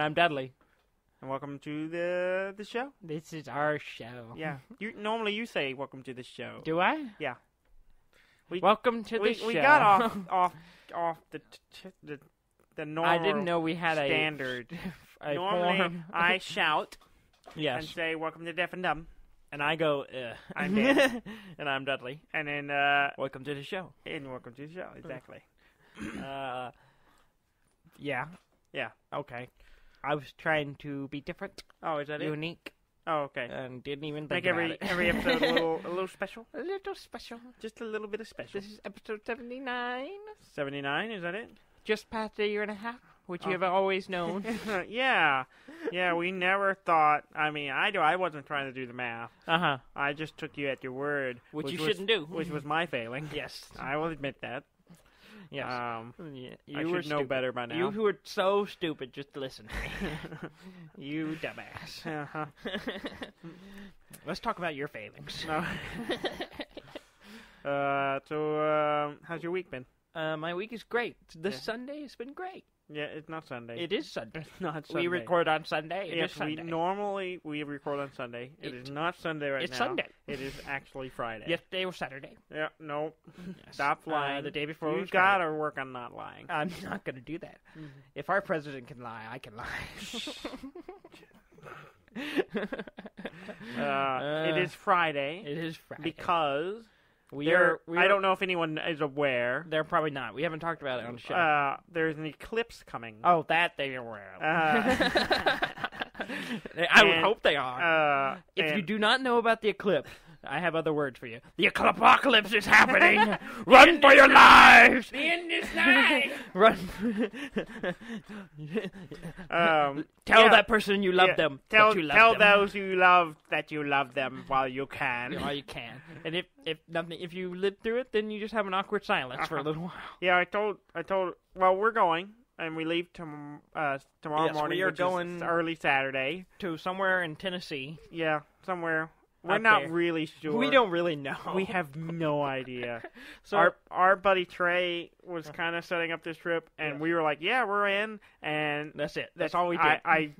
I'm And I'm Dudley. and welcome to the the show. This is our show. Yeah, you normally you say welcome to the show. Do I? Yeah. We- Welcome to we the show. we got off off off the t- t- the the normal. I didn't know we had standard. a, standard. normally. I shout Yes. and say welcome to Deaf and Dumb, And I go, Ugh. I'm Dan. and I'm Dudley. and then uh Welcome to the show. and welcome to the show. Exactly. Uh, yeah. Yeah. Okay. I was trying to be different, Oh, is that it? unique, Oh, okay. and didn't even think Make every about it. every episode a little a little special. a little special. Just a little bit of special. This is episode 79. Seventy nine. Is that it? Just past a year and a half, which you Oh. have always known. yeah, yeah. We never thought. I mean, I do. I wasn't trying to do the math. uh huh. I just took you at your word, Which, you was- shouldn't do. Which was my failing. yes. I will admit that. Yes. Um, Yeah, I you were should know stupid. better by now. You who are so stupid, just listen you dumbass. uh-huh. Let's talk about your failings. No. uh, so, um, how's your week been? Uh, my week is great. This Yeah. Sunday has been great. Yeah, it's not Sunday. It is Sunday. Not Sunday. We record on Sunday. It is Yes, we Sunday. normally we record on Sunday. It- it is not Sunday right it's now. It's Sunday. It is actually Friday. Yesterday was Saturday. Yeah. No. Yes. Stop Uh, lying. the day before You gotta work on not lying. I'm not going to do that. If our president can lie, I can lie. Uh, it is Friday It is Friday. because we there. are. We I are- don't know if anyone is aware. They're probably not. We haven't talked about it on the show. Uh, there's an eclipse coming. oh, that they are aware of. Uh, I would hope they are. uh, If you do not know about the eclipse, I have other words for you. The apocalypse is happening. Run for your lives. the end is nigh. Run. um, tell yeah, that person you love yeah, them. Tell you love tell them. those you love that you love them while you can. all you can. And if if nothing, if you live through it, then you just have an awkward silence for a Uh-huh. little while. Yeah, I told I told. Well, we're going, and we leave tom- uh, tomorrow Yes, morning. we are going- early Saturday. To somewhere in Tennessee. Yeah, somewhere. We're not there. really sure. We don't really know. We have no idea. so our our buddy Trey was kind of setting up this trip, and we were like, "Yeah, we're in." And that's it. That's all we did. I, I,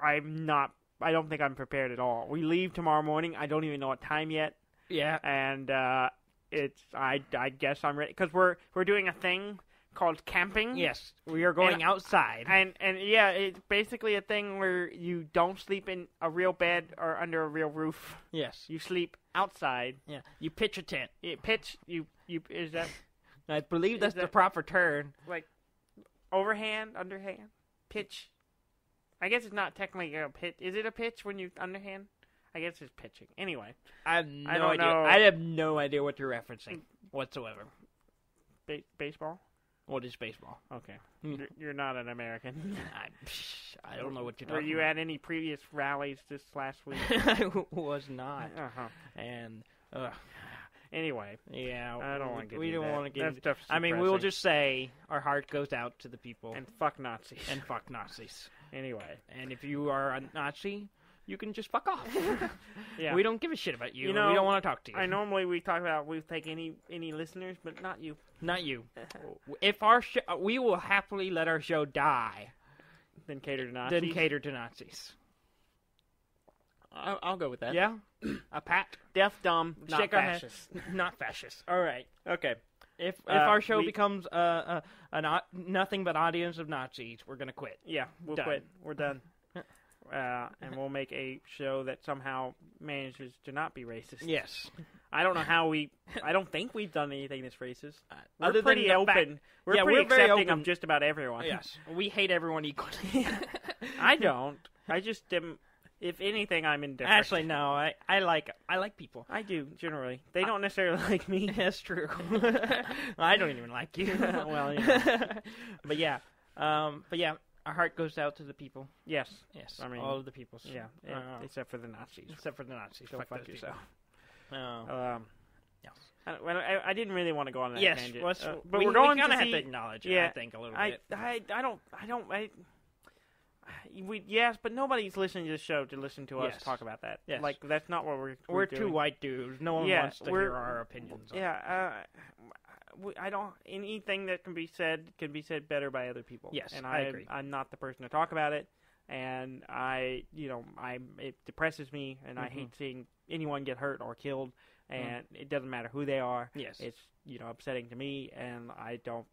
I, I'm not. I don't think I'm prepared at all. We leave tomorrow morning. I don't even know what time yet, yeah. and uh, it's. I, I guess I'm ready because we're we're doing a thing called camping. Yes, we are going And- outside. And and yeah, it's basically a thing where you don't sleep in a real bed or under a real roof. yes. You sleep outside. Yeah. You pitch a tent. You pitch. You you is that I believe that's Is the proper term. Like overhand, underhand, pitch? I guess it's not technically a pitch. Is it a pitch when you underhand? I guess it's pitching. Anyway, I have no I don't idea. know. I have no idea what you're referencing whatsoever. ba- baseball. What is baseball? Okay, Hmm. you're, you're not an American. I, psh, I don't know what you're doing. Were talking you at any previous rallies this last week? I was not. uh huh. And uh, Anyway, yeah, I don't we- want to get. We into don't that. want to get. That into- stuff's I mean, we'll depressing. just say our heart goes out to the people and fuck Nazis. and fuck Nazis. anyway, And if you are a Nazi, you can just fuck off. yeah. We don't give a shit about you. You know, we don't want to talk to you. I normally we talk about we take any any listeners, but not you. Not you. If our show, we will happily let our show die then cater to Nazis. than cater to Nazis. I'll, I'll go with that. Yeah, a pat, Deaf, dumb, not Shake our hand. fascist. not fascist. All right. Okay. If if Uh, our show we- becomes uh, uh, an o- nothing but audience of Nazis, we're gonna quit. Yeah, we'll Done. quit. We're done. Uh, and we'll make a show that somehow manages to not be racist. Yes. I don't know how we. I don't think we've done anything that's racist. We're Other than pretty the open. fact- we're Yeah, pretty we're very accepting open. of just about everyone. yes. We hate everyone equally. I don't. I just am. If anything, I'm indifferent. Actually, no. I, I like I like people. I do generally. They don't necessarily like me. That's true. I don't even like you. Well, know. but yeah, um, but yeah, our heart goes out to the people. Yes. Yes, I mean, all of the peoples. Yeah. Uh, except for the Nazis. except for the Nazis. Go fuck, fuck yourself. people. Oh. Um. Yes. I, I, I didn't really want to go on that yes, tangent. let's- Uh, but we, we're going we to have see. to acknowledge it. yeah, I think a little I, bit. I, I don't, I don't, I. We yes, but nobody's listening to the show to listen to us Yes. talk about that. Yes. Like that's not what we're We're doing. two white dudes. No one Yeah, wants to we're- hear our opinions. on. Yeah, uh, I don't anything that can be said can be said better by other people. Yes, and I I agree. I'm not the person to talk about it, and I you know I it depresses me, and I Mhm. hate seeing anyone get hurt or killed, and it doesn't matter who they are. Yes. It's you know upsetting to me, and I don't.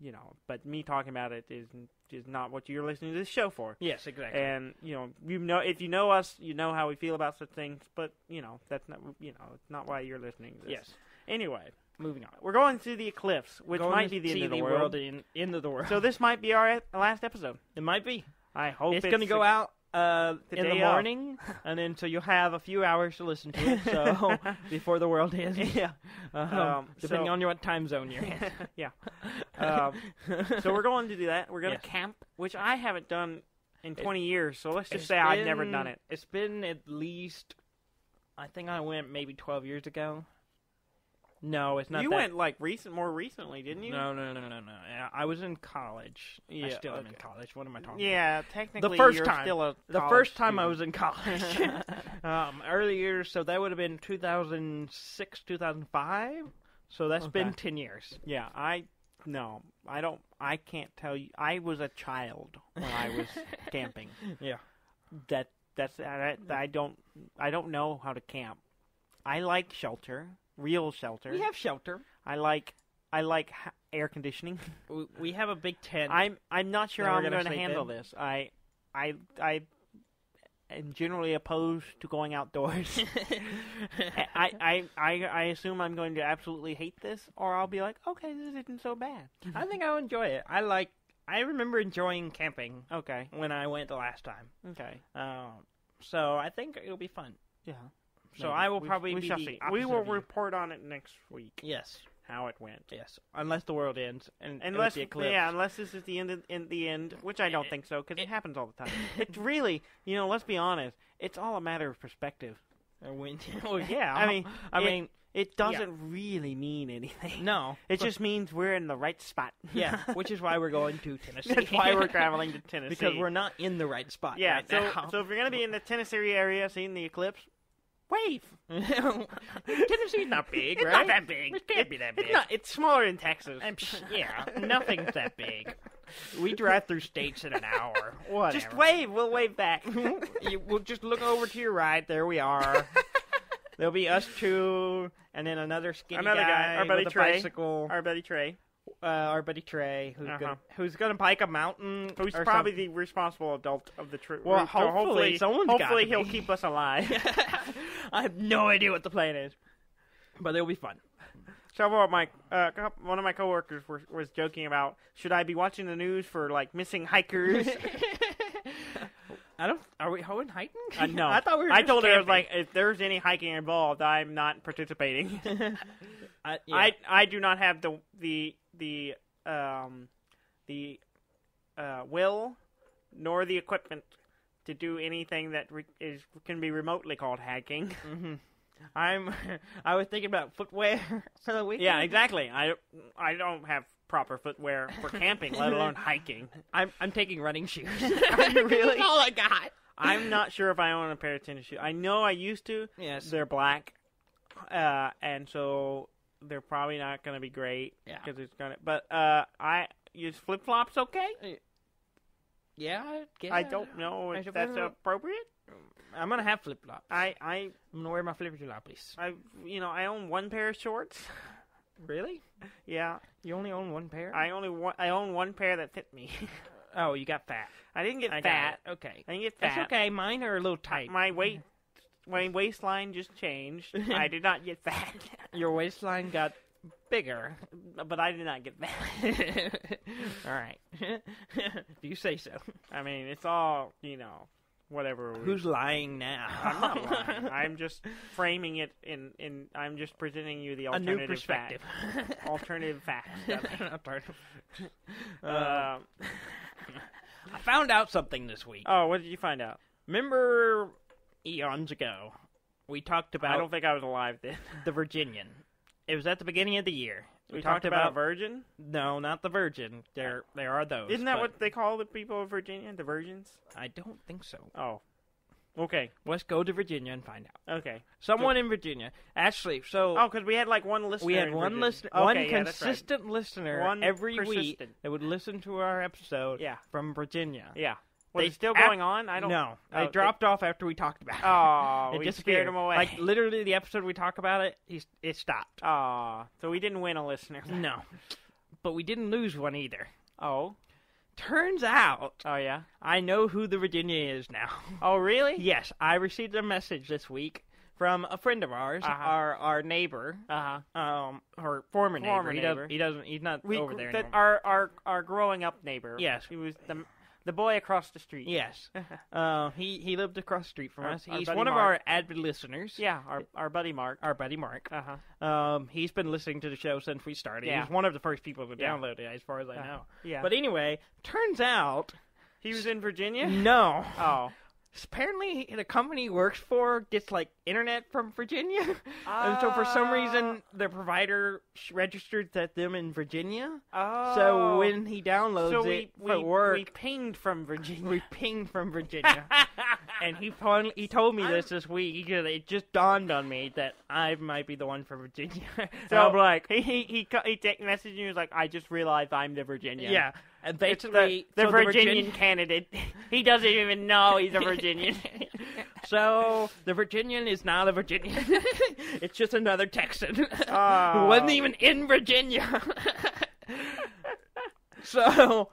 You know, but me talking about it is is not what you're listening to this show for. yes, exactly. And you know, you know, if you know us, you know how we feel about such things. But you know, that's not you know, it's not why you're listening. To this. yes. Anyway, Moving on. we're going to the eclipse, which Going might be the end of the, world. in, end of the world. So this might be our e- last episode. it might be. I hope it's going to go out uh, the in the day of. morning, and then so you'll have a few hours to listen to it. So before the world ends, yeah. um, Um, depending so- on your what time zone you're in. yeah. Um, so we're going to do that. We're going to Yes. camp, which I haven't done in It- 20 years. So let's just It's say I've never been- done it. It's been at least, I think I went maybe 12 years ago. No, it's not you that. went like recent, more recently, didn't you? No, no, no, no, no. I was in college. I Yeah, still am in college. What am I talking about? Yeah, technically, first you're time. still a The first time I was in college, um, early years, so that would have been 2006, 2005. So that's been 10 years. Yeah, I no, I don't. I can't tell you. I was a child when I was camping. Yeah. That that's that, I don't. I don't know how to camp. I like shelter, real shelter. We have shelter. I like. I like ha- air conditioning. We, we have a big tent. I'm. I'm not sure That how we're I'm gonna going to sleep handle in? this. I. I. I am generally opposed to going outdoors. I, I, I, I assume I'm going to absolutely hate this, or I'll be like, okay, this isn't so bad. I think I'll enjoy it. I like. I remember enjoying camping Okay, when I went the last time. okay, Um, so I think it'll be fun. yeah. So Maybe. I will probably we be shall see. We will report on it next week Yes, how it went. yes. Unless the world ends and Unless, the eclipse. yeah, unless this is the end, of, in the end, which I don't It- think so, because it, it- happens all the time. It's really, you know, let's be honest, it's all a matter of perspective. Uh, when- well, yeah. I mean, I it- mean, It doesn't really mean anything. no. It just means we're in the right spot. yeah, which is why we're going to Tennessee. That's why we're traveling to Tennessee. because we're not in the right spot. yeah. right so, now. so if you're gonna be in the Tennessee area seeing the eclipse, wave. Tennessee's not big, right? It's not that big. It can't It- be that big. It's not. It's smaller than Texas. I'm, yeah, nothing's that big. We drive through states in an hour. Whatever. Just wave. We'll wave back. you, we'll just look over to your right. There we are. There'll be us two, and then another skinny Another guy, our buddy Trey. bicycle. Our buddy Trey, uh, our buddy Trey, who's Uh-huh. gonna who's gonna bike a mountain. who's probably something. the responsible adult of the troop. Well, so hopefully hopefully, hopefully he'll be. keep us alive. I have no idea what the plan is, but it'll be fun. Of my uh, one of my coworkers were, was joking about should I be watching the news for like missing hikers? I don't. Are we going hiking? Uh, no, I thought we were. I told her I was like, if there's any hiking involved, I'm not participating. I, yeah. I I do not have the the the um the uh, will nor the equipment to do anything that re- is can be remotely called hiking. Mhm. I'm. I was thinking about footwear for the weekend. yeah, exactly. I I don't have proper footwear for camping, let alone hiking. I'm. I'm taking running shoes. Are you really? That's all I got. I'm not sure if I own a pair of tennis shoes. I know I used to. Yes. They're black, uh, and so they're probably not going to be great Yeah. because it's gonna. But uh, I use flip flops. Okay. Yeah. I, guess. I don't know if that's appropriate. I'm gonna have flip flops. I, I, I'm gonna wear my flip flops. I, you know, I own one pair of shorts. Really? Yeah, You only own one pair? I only want, I own one pair that fit me. oh, you got fat. I didn't get I fat. Okay. I didn't get That's fat. okay. Mine are a little tight. My weight, my waistline just changed. I did not get fat, Your waistline got bigger. but I did not get fat. all right. if you say so. I mean, it's all you know, whatever. Who's lying now? I'm not lying. I'm just framing it in, in. I'm just presenting you the alternative a new alternative perspective. fact. Alternative facts. Alternative. Uh, Uh, I found out something this week. oh, what did you find out? Remember eons ago, we talked about. I don't think I was alive then. the Virginian. It was at the beginning of the year. We, talked, about, a virgin. no, not the Virgin. There, there are those. Isn't that what they call the people of Virginia? The virgins? I don't think so. Oh, Okay. Let's go to Virginia and find out. Okay. Someone in Virginia. Actually, so Oh, because we had like one listener. we had one listener, Okay, one yeah, that's right. consistent listener One every week that would listen to our episode Yeah. from Virginia. Yeah. Was They it still ap- going on? I don't. No, Oh, they dropped off after we talked about it. Oh, it we disappeared. scared him away. Like literally, the episode we talk about it, he's, it stopped. Oh, so we didn't win a listener. No, but we didn't lose one either. Oh. Turns out, Oh yeah. I know who the Virginia is now. Oh really? yes, I received a message this week from a friend of ours, Uh-huh. our our neighbor, Uh huh. um, her former, Former neighbor. He, doesn't, he doesn't. He's not We over there that anymore. our our our growing up neighbor. Yes. He was the the boy across the street. Yes, uh, he he lived across the street from Our- us. He's one of our avid listeners. yeah. Our our buddy Mark. Our buddy Mark. Uh huh. Um, he's been listening to the show since we started. Yeah. He's one of the first people to Yeah. download it, as far as I Uh, know. Yeah. But anyway, turns out he was in Virginia. no. Oh. Apparently, the company he works for gets like internet from Virginia, and so for some reason, ah. the provider sh- registered that them in Virginia. Oh. So when he downloads so it we for we, work, we pinged from Virginia. we pinged from Virginia. and he finally, he told me this this week. He, it just dawned on me that I might be the one from Virginia. So I'm like, he he he, he text messaged you. He was like, I just realized I'm the Virginian. yeah. And basically, the, the so Virginian Virgin- candidate. he doesn't even know he's a Virginian. so the Virginian is not a Virginian. it's just another Texan who wasn't ah. even in Virginia. so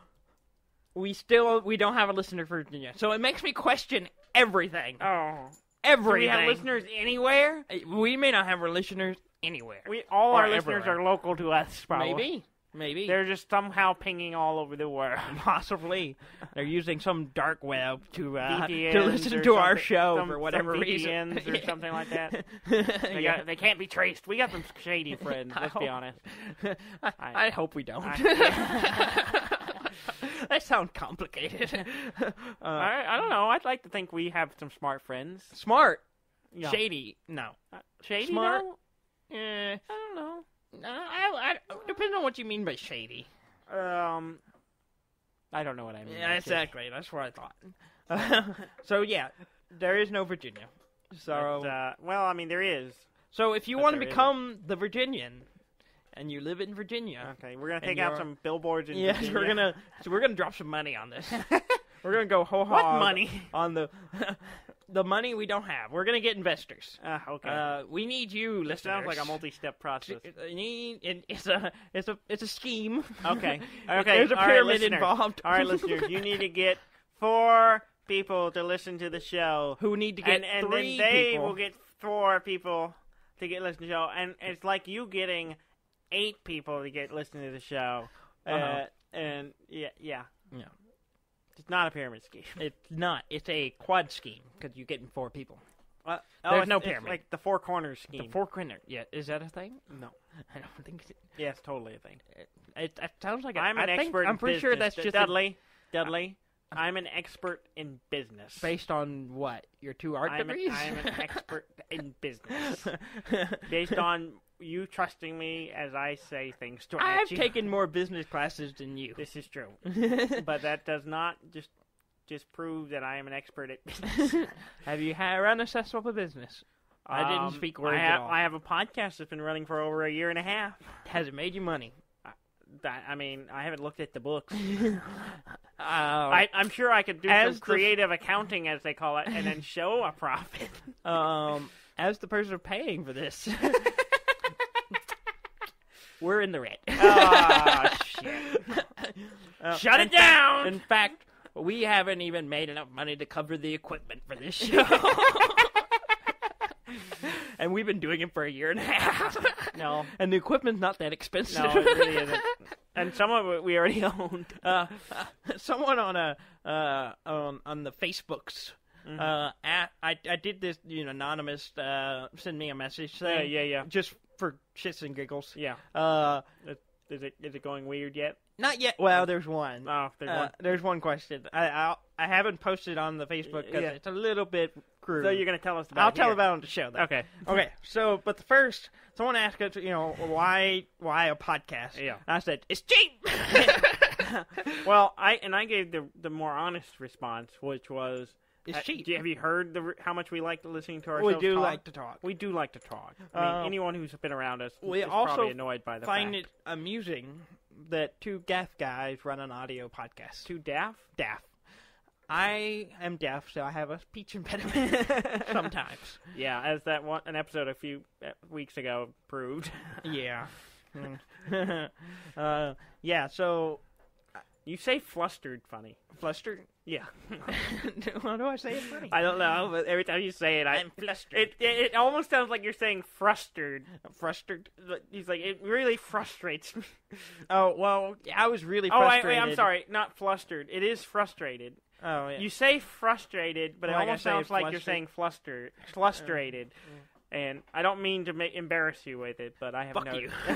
we still we don't have a listener for Virginia. So it makes me question everything. oh. everything. Do we have listeners anywhere? Eh, we may not have our listeners anywhere. We all Or our listeners everywhere. are local to us. Probably. Maybe. Maybe. They're just somehow pinging all over the world. Possibly. They're using some dark web to uh, to listen to our show some- for whatever reason. Or something like that. They, Yeah. got, they can't be traced. We got some shady friends. Let's be honest. I, I- hope we don't. I- that sounds complicated. uh, I, I don't know. I'd like to think we have some smart friends. smart, Yeah. shady. No, Shady, Smart. though? eh, I don't know. No, I, I, depends on what you mean by shady. Um, I don't know what I mean. Yeah, exactly. That's what I thought. so yeah, there is no Virginia. So uh, well, I mean, there is. so if you want to become the Virginian, and you live in Virginia, Okay, we're gonna take out some billboards in yes, Virginia. we're gonna so we're gonna drop some money on this. we're gonna go whole What money? on the the money we don't have. We're gonna get investors. Uh, okay. Uh, we need you, It listeners. sounds like a multi-step process. Need it- it's a it's a it's a scheme. Okay. Okay. There's a all right, pyramid listeners. involved. All right, listeners, you need to get four people to listen to the show, who need to get and and three then they people. will get four people to get listen to the show, and it's like you getting eight people to get listen to the show. uh Uh-huh. and yeah, yeah, Yeah. It's not a pyramid scheme. It's not. It's a quad scheme because you're getting four people. Uh, There's it's, no it's pyramid. like the four corners scheme. The four corner. Yeah, is that a thing? no, I don't think it, yeah, it's totally a thing. it, it sounds like. a- I'm I an think- expert. I'm in pretty sure business. that's just a- Dudley. Dudley. I'm an expert in business. based on what your two art I'm, degrees. an, I'm an expert in business. Based on you trusting me as I say things to I've you. taken more business classes than you. This is true, but that does not just just prove that I am an expert at business. Have you run a successful business? I didn't Um, speak I words have, at all. I have a podcast that's been running for over a year and a half. Has it made you money? That, I mean, I haven't looked at the books. Uh, I, I'm sure I could do some the- creative accounting, as they call it, and then show a profit. um, as the person paying for this, we're in the red. Ah, shit. Uh, Shut it down! In fact, we haven't even made enough money to cover the equipment for this show. and we've been doing it for a year and a half. No. And the equipment's not that expensive. No, it really isn't. And some of it we already owned. uh, someone on a uh, on on the Facebooks. Mm-hmm. Uh, at, I I did this, you know, anonymous. Uh, send me a message Yeah, saying, yeah, yeah. just for shits and giggles. Yeah. Uh, Is it is it going weird yet? not yet. Well, there's one. Oh, there's Uh, one. there's one question. I I, I haven't posted on the Facebook because Yeah. it's a little bit crude. So you're gonna tell us about? It. I'll tell about it on the show. Though. Okay. Okay. So, but the first, someone asked us, you know, why why a podcast? Yeah. I said it's cheap. Well, I and I gave the the more honest response, which was It's Uh, cheap. Have you heard the, how much we like listening to ourselves? we do talk? like to talk. We do like to talk. I mean, Um, anyone who's been around us we is also probably annoyed by the Find fact. it amusing that two deaf guys run an audio podcast. Two deaf. deaf. I am deaf, so I have a speech impediment sometimes. Yeah, as that one an episode a few uh, weeks ago proved. Yeah. Mm. uh, yeah, so You say flustered funny. flustered. Yeah. How do I say it funny? I don't know, but every time you say it, I I'm flustered. it, it it almost sounds like you're saying frustrated. Frustrated. He's like it really frustrates me. Oh well, I was really frustrated. Oh wait, wait, I'm sorry, not flustered. It is frustrated. Oh yeah. You say frustrated, but I it almost sounds like you're flustered. saying flustered, uh, frustrated. And I don't mean to ma- embarrass you with it, but I have Fuck no. you.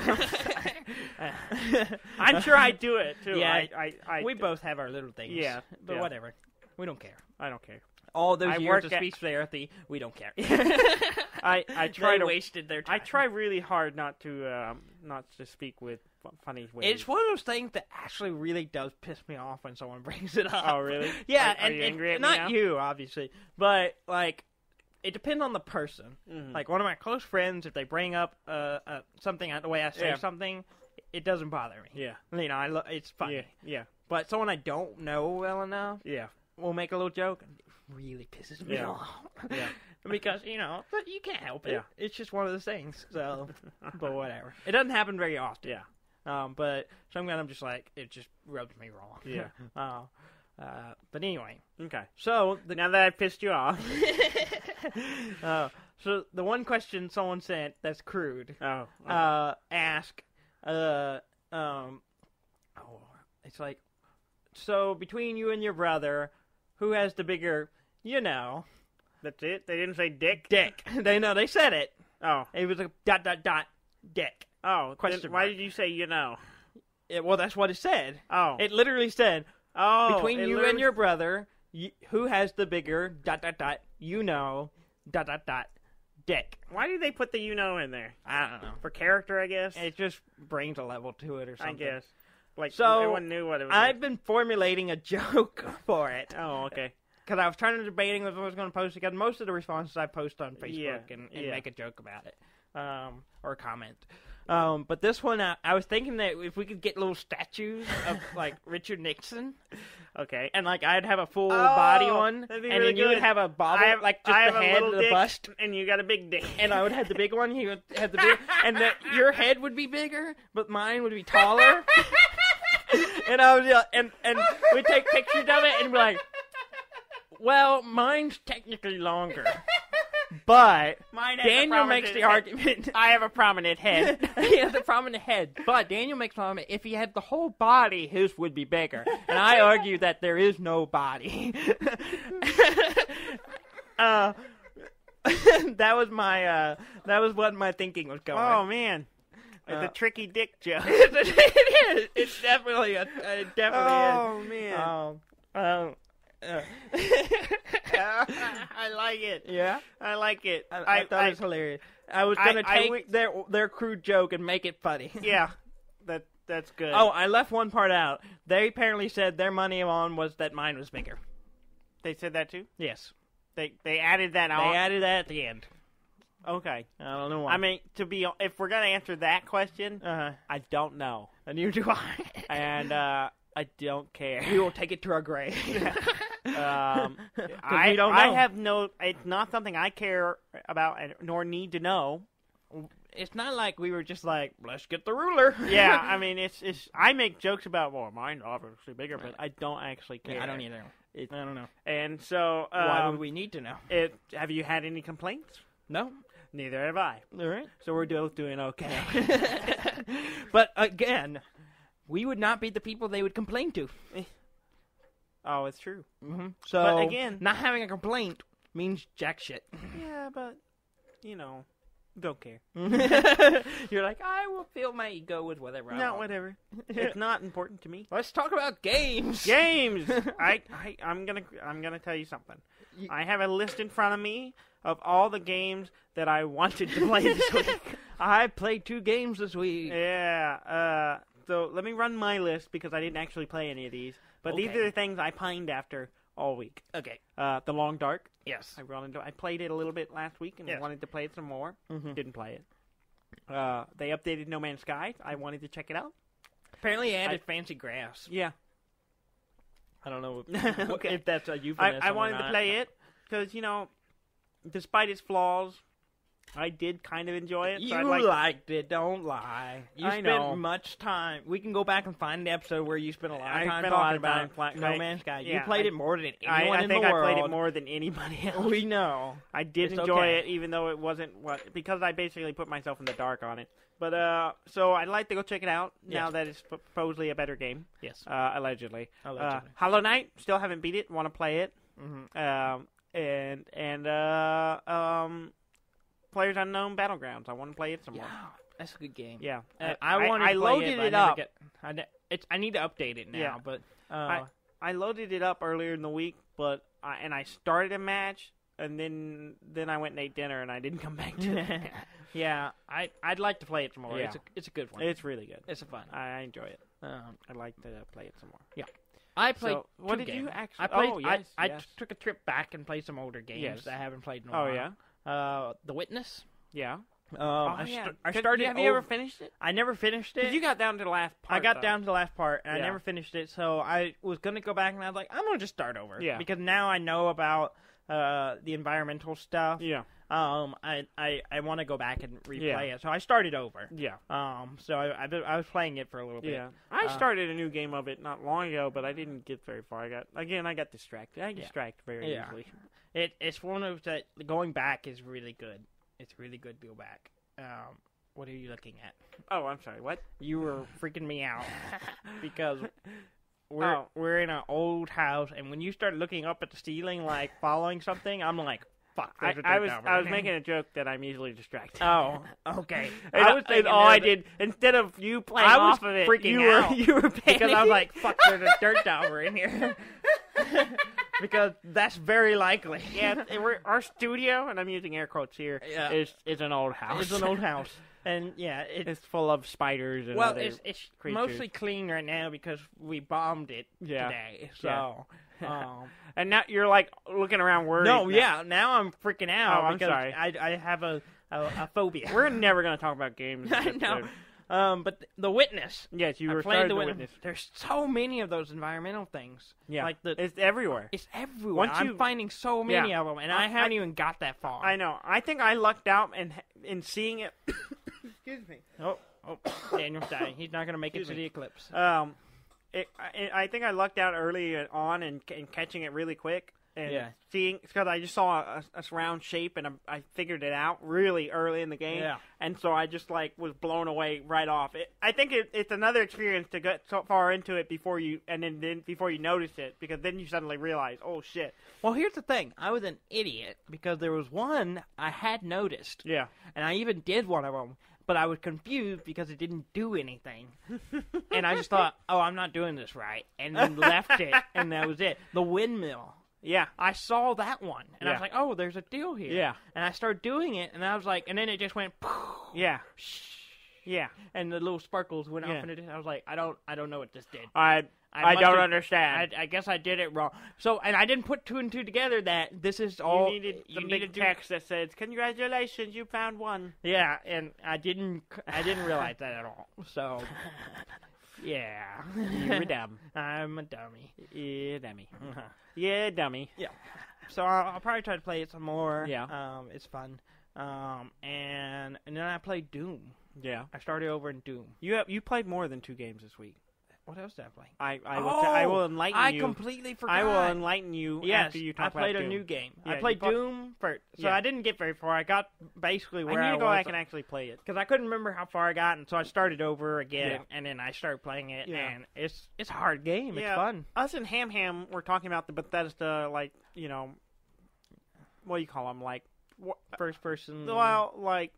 I'm sure I do it too. Yeah, I, I, I, we both have our little things. Yeah, but yeah. whatever. We don't care. I don't care. All those I years of at- speech therapy, we don't care. I I try they to wasted their time. I try really hard not to um, not to speak with funny ways. It's one of those things that actually really does piss me off when someone brings it up. Oh, really? Yeah, Are- are and, you and angry at me not now? you, obviously, but like it depends on the person. Mhm. Like one of my close friends, if they bring up uh, uh something the way I say Yeah. something, it doesn't bother me. yeah, You know, I lo- it's funny. yeah, yeah, But someone I don't know well enough yeah, will make a little joke. and It really pisses me Yeah. off. yeah. because you know, you can't help it. Yeah. It's just one of those things. So, but whatever. It doesn't happen very often. Yeah. Um, but sometimes I'm just like, it just rubs me wrong. Yeah. uh, uh, but anyway, Okay. so the Now that I pissed you off. uh, so the one question someone sent that's crude Oh. uh, ask, uh, um, oh, it's like, so between you and your brother, who has the bigger, you know, that's it. They didn't say dick. dick? they know they said it. Oh. It was a dot dot dot dick. Oh. Question Why did you say you know? It, well, that's what it said. Oh. It literally said oh. between you and your brother, who has the bigger dot dot dot, you know, dot dot dot, dick. Why do they put the you know in there? I don't know. For character, I guess. It just brings a level to it or something. I guess. Like so, everyone knew what it was. I've been formulating a joke for it Oh, okay. because I was trying to debating if I was going to post. Because most of the responses I post on Facebook Yeah, and, and yeah. make a joke about it, um, or comment. Um, but this one, I, I was thinking that if we could get little statues of like Richard Nixon, Okay. and like I'd have a full Oh, body one, and really then you would have a bobble, I have like just I the a head, the dick, bust, and you got a big dick. and I would have the big one. He would have the big, and the, your head would be bigger, but mine would be taller. and I was, yeah, and and we take pictures of it and be like, well, mine's technically longer, but Mine Daniel makes the prominent- argument. I have a prominent head. he has a prominent head, but Daniel makes the argument if he had the whole body, his would be bigger. And I argue that there is no body. uh, that was my uh, that was what my thinking was going. oh man, it's Uh, a tricky dick joke. it is. It's definitely a, it definitely is. man, Um, um, uh, I like it. yeah, I like it. I, I, thought it was hilarious. I was gonna I take their their crude joke and make it funny. yeah, that that's good. Oh, I left one part out. They apparently said their money on was that mine was bigger. they said that too. Yes, They they added that they on. added that at the end. okay. I don't know why. I mean, to be if we're gonna answer that question, uh-huh. I don't know, and you do I. and uh, I don't care. we will take it to our grave. Um, I we don't I have no. It's not something I care about nor need to know. It's not like we were just like, let's get the ruler. Yeah, I mean, it's it's. I make jokes about well, mine's obviously bigger, but I don't actually care. I don't either. It- I don't know. And so, Why um, would we need to know? it, have you had any complaints? No. Neither have I. All right. So we're both doing okay. but again, we would not be the people they would complain to. Oh, it's true. Mm-hmm. So But again- not having a complaint means jack shit. Yeah, but you know, don't care. You're like, I will fill my ego with whatever. I No, want. whatever. it's not important to me. Let's talk about games. Games. I, I, I'm gonna, I'm gonna tell you something. You- I have a list in front of me of all the games that I wanted to play this week. I played two games this week. yeah. Uh, so let me run my list because I didn't actually play any of these. But these Okay. are the things I pined after all week. Okay. Uh, the Long Dark. Yes. I wanted to, I played it a little bit last week and Yes. wanted to play it some more. Mhm. Didn't play it. Uh, they updated No Man's Sky. I wanted to check it out. Apparently added fancy grass. Yeah, I don't know if, Okay. if that's a I, euphemism. I or wanted to not. play it because you know, despite its flaws, I did kind of enjoy it. You so I'd like, liked it, don't lie. You I spent know. much time. We can go back and find the episode where you spent a lot of I time spent a lot talking time about pla- No Man's Sky. you yeah, played I- it more than anyone I in think the I world. played it more than anybody else. We know. I did It's enjoy okay. it, even though it wasn't what because I basically put myself in the dark on it. But uh, so I'd like to go check it out now Yes. that it's supposedly a better game, Yes. uh, allegedly. Uh, Allegedly. Hollow Knight still haven't beat it. Want to play it? hmm Um, and and uh, um, PlayerUnknown's Battlegrounds. I want to play it some Yeah, more. that's a good game. Yeah, Uh, I, I, I play loaded it, it, I up. Get, I, I need to update it now, Yeah. but uh, I- I loaded it up earlier in the week, but I, and I started a match, and then then I went and ate dinner, and I didn't come back to it. yeah, I I'd like to play it some more. Yeah. It's a it's a good one. it's really good. it's a fun. I, I enjoy it. Um, I'd like to play it some more. Yeah. I played. So, what did you actually? I played. oh, yes, I, I yes. t- took a trip back and played some older games Yes. that I haven't played in a oh while. yeah, Uh, The Witness. yeah. Um, oh I, yeah. st- I Could- started. Have you ever finished it? I never finished it. Because you got down to the last part. I got though. down to the last part and Yeah. I never finished it, so I was gonna go back and I was like, I'm gonna just start over. Yeah. Because now I know about uh, the environmental stuff. Yeah, Um, I I, I want to go back and replay Yeah. it, so I started over. yeah, Um, so I I, I was playing it for a little bit. yeah. I Uh, started a new game of it not long ago, but I didn't get very far. I got again. I got distracted. I Yeah. distract very Yeah. easily. It it's one of the going back is really good. It's really good to go back. Um, what are you looking at? Oh, I'm sorry. What? You were freaking me out because we're Oh. we're in an old house, and when you start looking up at the ceiling, like following something, I'm like, "Fuck!" I, there's a I dirt was I was making a joke that I'm easily distracted. Oh, okay. And, I was thinking all I did instead of you playing I was off of it, freaking you were out you were a- because I panicking. was like, "Fuck!" There's a dirt dauber in here. Because that's very likely. yeah, we're, our studio, and I'm using air quotes here, Yeah. is is an old house. it's an old house, and yeah, it, it's full of spiders and well, other it's it's creatures. mostly clean right now because we bombed it Yeah. today. So, um, And now you're like looking around worried. no, now. yeah, now I'm freaking out Oh, I'm sorry. I I have a a, a phobia. We're never gonna talk about games. I know. episode. Um, but the witness. Yes, you I were played the the witness. witness. There's so many of those environmental things. Yeah, like the it's everywhere. it's everywhere. Once I'm you- finding so many Yeah. of them, and I- I, haven't I- even got that far. I know. I think I lucked out and in seeing it. Excuse me. Oh, oh, Daniel's dying. He's not gonna make it to me. the eclipse. Um, it, I, I think I lucked out early on and, and catching it really quick. And Yeah. seeing because I just saw a, a round shape and I, I figured it out really early in the game. Yeah. And so I just like was blown away right off. It, I think it, it's another experience to get so far into it before you and then, then before you notice it because then you suddenly realize, oh shit. Well, here's the thing. I was an idiot because there was one I had noticed, Yeah. and I even did one of them, but I was confused because it didn't do anything. and I just thought, oh, I'm not doing this right, and then left it, and that was it. The windmill. Yeah. I saw that one, and I was like, oh, there's a deal here. Yeah. And I started doing it, and I was like, and then it just went, Yeah. Yeah. and the little sparkles went Yeah. off, and it, I was like, I don't, I don't know what this did. I I, must don't have- understand. I, I guess I did it wrong. So, and I didn't put two and two together that this is all you needed you need big to do- text that says, "Congratulations, you found one." Yeah, and I didn't, I didn't realize that at all. So, yeah, You're a dumb. I'm a dummy. Yeah, dummy. Yeah, dummy. Yeah. So I'll, I'll probably try to play it some more. Yeah. um, it's fun. Um, and and then I played Doom. Yeah. I started over in Doom. You have you played more than two games this week. What else did I play? I I will t- I oh, will Oh, enlighten I you. I completely forgot. I will enlighten you Yes, after you talk I played about a Doom. new game. Yeah, I played played- Doom first, so Yeah. I didn't get very far. I got basically where I where need I to go was. back and actually play it. because I couldn't remember how far I got, and so I started over again, Yeah. and then I started playing it, Yeah. and it's it's a hard game. It's fun. Us and Ham Ham were talking about the Bethesda, like you know, what do you call them? Like, First person. well, like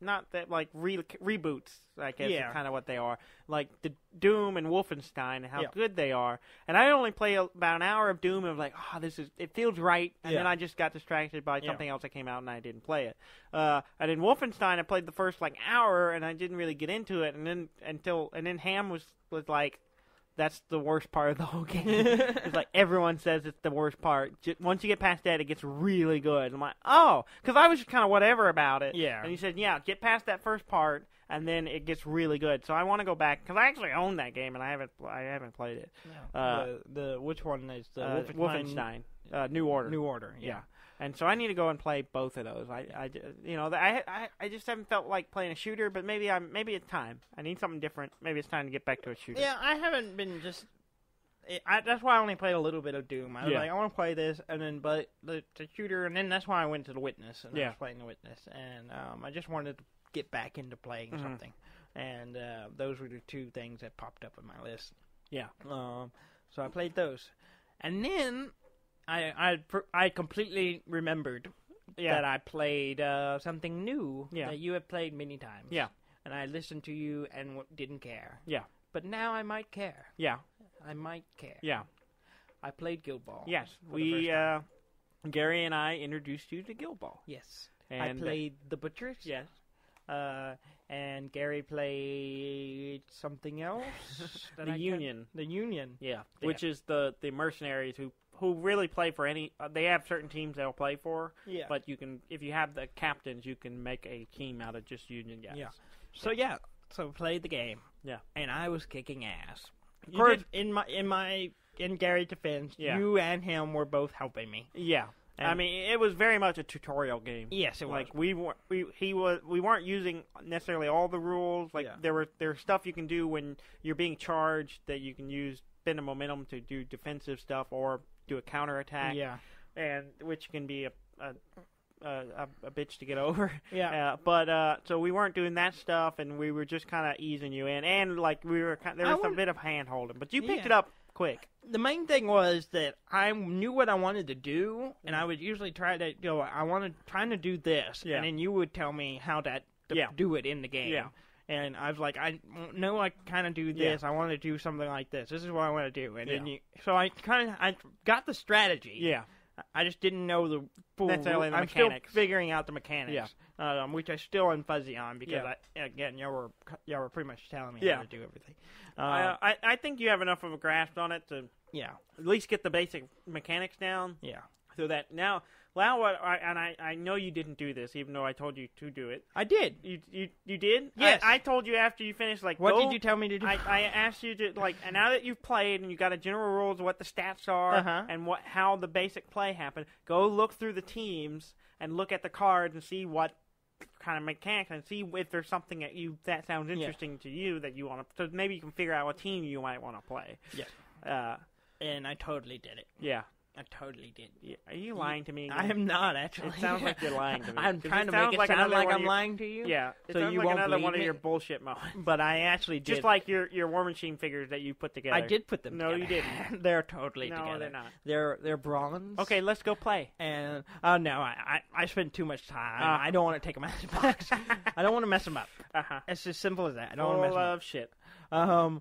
not that like re- reboots. I guess Yeah. kind of what they are. Like the Doom and Wolfenstein and how Yeah. good they are. And I only play a- about an hour of Doom and I'm like, oh, this is it feels right. And then I just got distracted by Yeah. something else that came out and I didn't play it. Uh, and in Wolfenstein, I played the first like hour and I didn't really get into it. And then until and then Ham was was like. That's the worst part of the whole game. it's like everyone says it's the worst part. J- once you get past that, it gets really good. I'm like, oh, because I was just kind of whatever about it. Yeah. And he said, yeah, get past that first part, and then it gets really good. So I want to go back because I actually own that game and I haven't I haven't played it. Uh, the, the which one is the Uh, Wolfenstein, Wolfenstein, uh, New Order. New Order? yeah. Yeah. And so I need to go and play both of those. I, I you know, I, I, I just haven't felt like playing a shooter, but maybe I'm, maybe it's time. I need something different. Maybe it's time to get back to a shooter. Yeah, I haven't been just. I, that's why I only played a little bit of Doom. I was Yeah. like, I want to play this, and then but the, the shooter, and then that's why I went to the Witness and I was playing the Witness, and um, I just wanted to get back into playing Mhm. something, and uh, those were the two things that popped up on my list. Yeah. Um, so I played those, and then I I I completely remembered Yeah. that I played uh, something new Yeah. that you have played many times. Yeah. and I listened to you and w- didn't care. Yeah. but now I might care. Yeah. I might care. Yeah. I played Guild Ball. Yes. We, uh, Gary and I introduced you to Guild Ball. yes. And I played the Butchers. Yes. Uh, and Gary played something else. the I Union. The Union. Yeah. Yeah. Which is the, the mercenaries who, who really play for any. Uh, they have certain teams they'll play for, Yeah. but you can, if you have the captains, you can make a team out of just Union guys. Yeah. So yeah, so played the game. Yeah. And I was kicking ass. Of You course, did- in my in my in Gary's defense, Yeah. you and him were both helping me. Yeah. I mean, it was very much a tutorial game. Yes, it was. like we were, we he was we weren't using necessarily all the rules. Like Yeah. there were there's stuff you can do when you're being charged that you can use spend a momentum to do defensive stuff or do a counter attack. yeah. and which can be a a, a, a, a bitch to get over. Yeah. Uh, but uh, so we weren't doing that stuff, and we were just kind of easing you in, and like we were kind there was a bit of hand holding, but you picked Yeah. it up quick. the main thing was that I knew what I wanted to do, and Mm-hmm. I would usually try to go. I wanted trying to do this, Yeah. and then you would tell me how to, to Yeah. do it in the game. Yeah. And I was like, I know I kind of do this. I want to do something like this. This is what I want to do. And then you, so I kind of I got the strategy. Yeah, I just didn't know the full. Necessarily the I'm mechanics. still figuring out the mechanics. Um, which I still am fuzzy on because Yeah. I, again, y'all were y'all were pretty much telling me Yeah. how to do everything. I, I I think you have enough of a grasp on it to yeah, at least get the basic mechanics down, yeah. so that now now what I and I I know you didn't do this, even though I told you to do it. I did. You you you did? Yes. I, I told you after you finished. Like, What go- did you tell me to do? I, I asked you to like, and now that you've played and you got a general rules of what the stats are Uh-huh. and what how the basic play happened, go look through the teams and look at the cards and see what kind of mechanics and see if there's something that you that sounds Yeah. interesting to you that you want to. So maybe you can figure out what team you might want to play. Yeah. Uh, and I totally did it. yeah. I totally did. Yeah. Are you lying to me? I am not actually. It sounds like you're lying to me. I'm trying to make it like sound like I'm your- lying to you. Yeah. It So you like won't another one of your bullshit moments. But I actually did. Just like your your Warmachine figures that you put together. I did put them. No, you didn't. they're totally No, together. they're not. They're they're bronze. Okay, let's go play. And oh no, I I, I spent too much time. Ah. I don't want to take them out of the box. I don't want to mess them up. Uh huh. It's as simple as that. I don't want to mess them up. of shit. Um,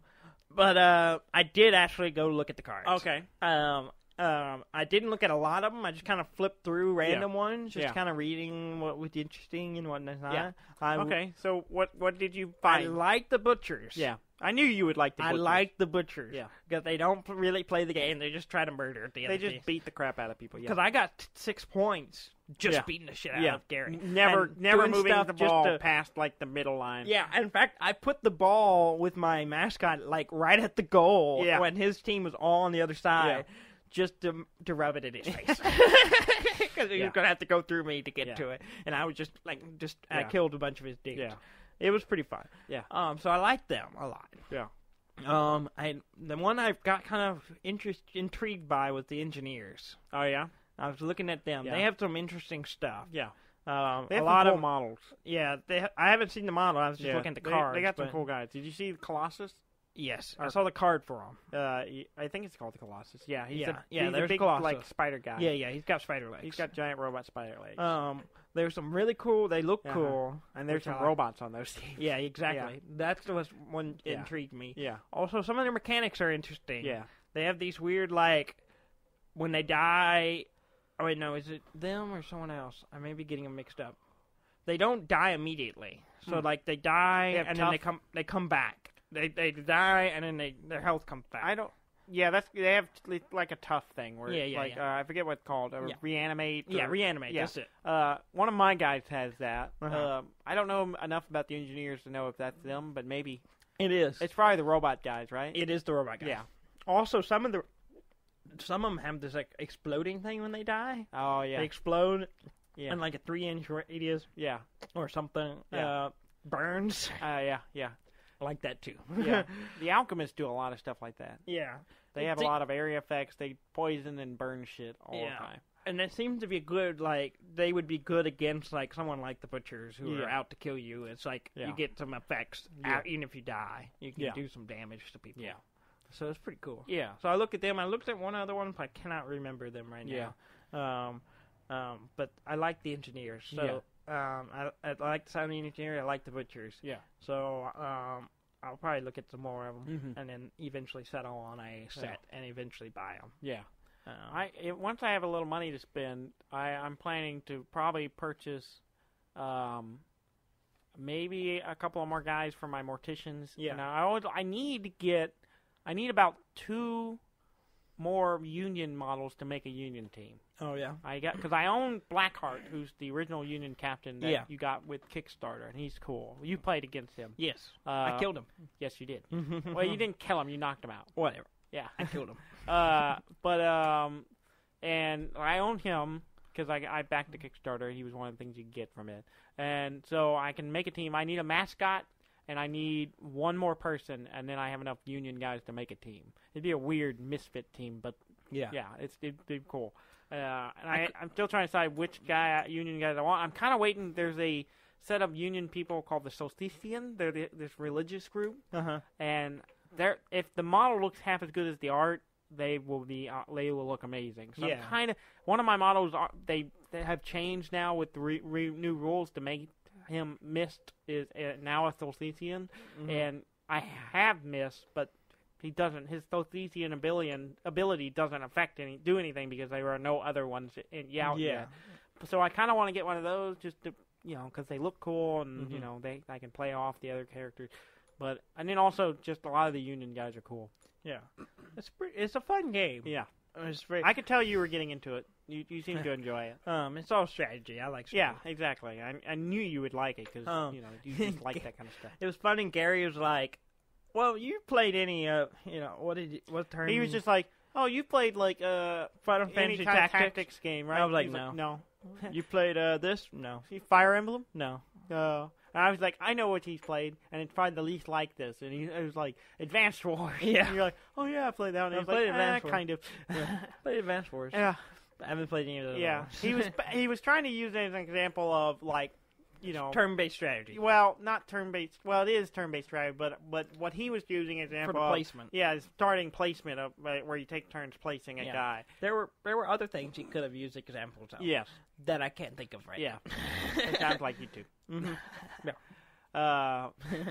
but uh, I did actually go look at the cards. Okay. Um, um, I didn't look at a lot of them. I just kind of flipped through random ones, just Yeah. kind of reading what was interesting and what not. Yeah. I, Okay. So what what did you find? I like the butchers. yeah. I knew you would like the. I Butchers. like the butchers. Yeah. because they don't really play the game; they just try to murder at the end. They just beat the crap out of people. Yeah. Because I got t- six points just Yeah. beating the shit out yeah. of Gary. Never And never moving the ball to- past like the middle line. Yeah, in fact, I put the ball with my mascot like right at the goal Yeah. when his team was all on the other side, just to to rub it in his face. Because he Yeah. was gonna have to go through me to get Yeah. to it, and I was just like, just I killed a bunch of his dudes. Yeah. It was pretty fun. Yeah. Um. So I liked them a lot. Yeah. Um. I the one I got kind of interest intrigued by was the engineers. Oh yeah. I was looking at them. They have some interesting stuff. Yeah. Um, They a lot cool of models. yeah. They ha- I haven't seen the model. I was just yeah. looking at the they, cards. They got some cool guys. Did you see the Colossus? Yes, I saw the card for him. Uh, he- I think it's called the Colossus. Yeah. He's Yeah. A, Yeah, He's a there's big Colossus. like spider guy. Yeah, yeah, he's got spider legs. He's got giant robot spider legs. um. There's some really cool. They look Uh-huh. cool, and there's which some like. robots on those teams. Yeah, exactly. That's the was- one Yeah. intrigued me. Yeah. Also, some of their mechanics are interesting. Yeah. They have these weird like when they die. Oh wait, no, is it them or someone else? I may be getting them mixed up. They don't die immediately. So Hmm. like they die They have and then they tough- come they come back. They they die and then they their health comes back. I don't. Yeah, that's they have like a tough thing where Yeah, yeah, like yeah. Uh, I forget what it's called. Yeah. Reanimate. yeah, reanimate. yeah. That's it. Uh, one of my guys has that. Uh-huh. Uh, I don't know enough about the engineers to know if that's them, but maybe It is. it's probably the robot guys, right? It is the robot guys. Yeah. Also, some of the some of them have this like exploding thing when they die. Oh yeah. They explode yeah. in like a three inch radius yeah. or something. Yeah. Uh, burns. Uh, yeah. Yeah. Like that too. Yeah. the alchemists do a lot of stuff like that. yeah. They have a lot of area effects. They poison and burn shit all Yeah. the time. And it seems to be good. Like they would be good against like someone like the butchers who Yeah. are out to kill you. It's like Yeah. you get some effects Yeah. out, even if you die. You can Yeah. do some damage to people. Yeah. So it's pretty cool. Yeah. So I look at them. I looked at one other one, but I cannot remember them right Yeah. now. Um, um, but I like the engineers. So um, I, I like the sound of the engineer. I like the butchers. Yeah. So um, I'll probably look at some more of them, Mhm. and then eventually settle on a set and eventually buy them. Yeah. Um, I it, once I have a little money to spend, I I'm planning to probably purchase, um, maybe a couple of more guys for my morticians. Yeah. Now I always I need to get, I need about two more union models to make a union team. oh yeah. I got because I own Blackheart, who's the original Union captain that Yeah. you got with Kickstarter, and he's cool. You played against him. Yes. Uh, I killed him. Yes, you did. well, you didn't kill him. You knocked him out. Whatever. Yeah. I killed him. uh, but um, and I own him because I I backed the Kickstarter. He was one of the things you get from it, and so I can make a team. I need a mascot. And I need one more person, and then I have enough union guys to make a team. It'd be a weird misfit team, but Yeah. yeah, it's it'd be cool. Uh, and I, I'm still trying to decide which guy union guys I want. I'm kind of waiting. There's a set of union people called the Solthecian. They're the, this religious group, Uh huh. and they're if the model looks half as good as the art, they will be uh, they will look amazing. So Yeah. Kind of one of my models. Are, they they have changed now with the re, re, new rules to make him Mist is uh, now a Solthecian, Mm-hmm. and I have Mist, but he doesn't. His Solthecian ability ability doesn't affect any do anything because there are no other ones in out Yeah. yet. So I kind of want to get one of those just to you know because they look cool and you Mhm. know they I can play off the other characters. But and then also just a lot of the Union guys are cool. Yeah. It's pretty, it's a fun game. Yeah, It's very, I could tell you were getting into it. You you seem to enjoy it. um, it's all strategy. I like strategy. Yeah, exactly. I I knew you would like it because Um, you know you just like that kind of stuff. It was funny. Gary was like, "Well, you played any? Uh, you know, what did you, what turn? He was just like, "Oh, you played like uh Final any Fantasy kind of Tactics. tactics game, right?" I was like, He's "No." no. You played uh this? No, See Fire Emblem? no. Uh, and I was like, I know what he's played, and it's probably the least like this. And he it was like Advance Wars. Yeah. and you're like, oh yeah, I played that one. I played like, Advanced ah, Wars." kind of. Yeah. played Advance Wars. Yeah, I haven't played any of those. yeah. he was he was trying to use it as an example of like, you know, turn-based strategy well, not turn-based. Well, it is turn-based strategy, but but what he was using as an for example of, placement. yeah, is starting placement of where you take turns placing a Yeah. guy. There were there were other things he could have used examples of. Yes. that I can't think of right Yeah. It sounds like you too. Mhm. Uh,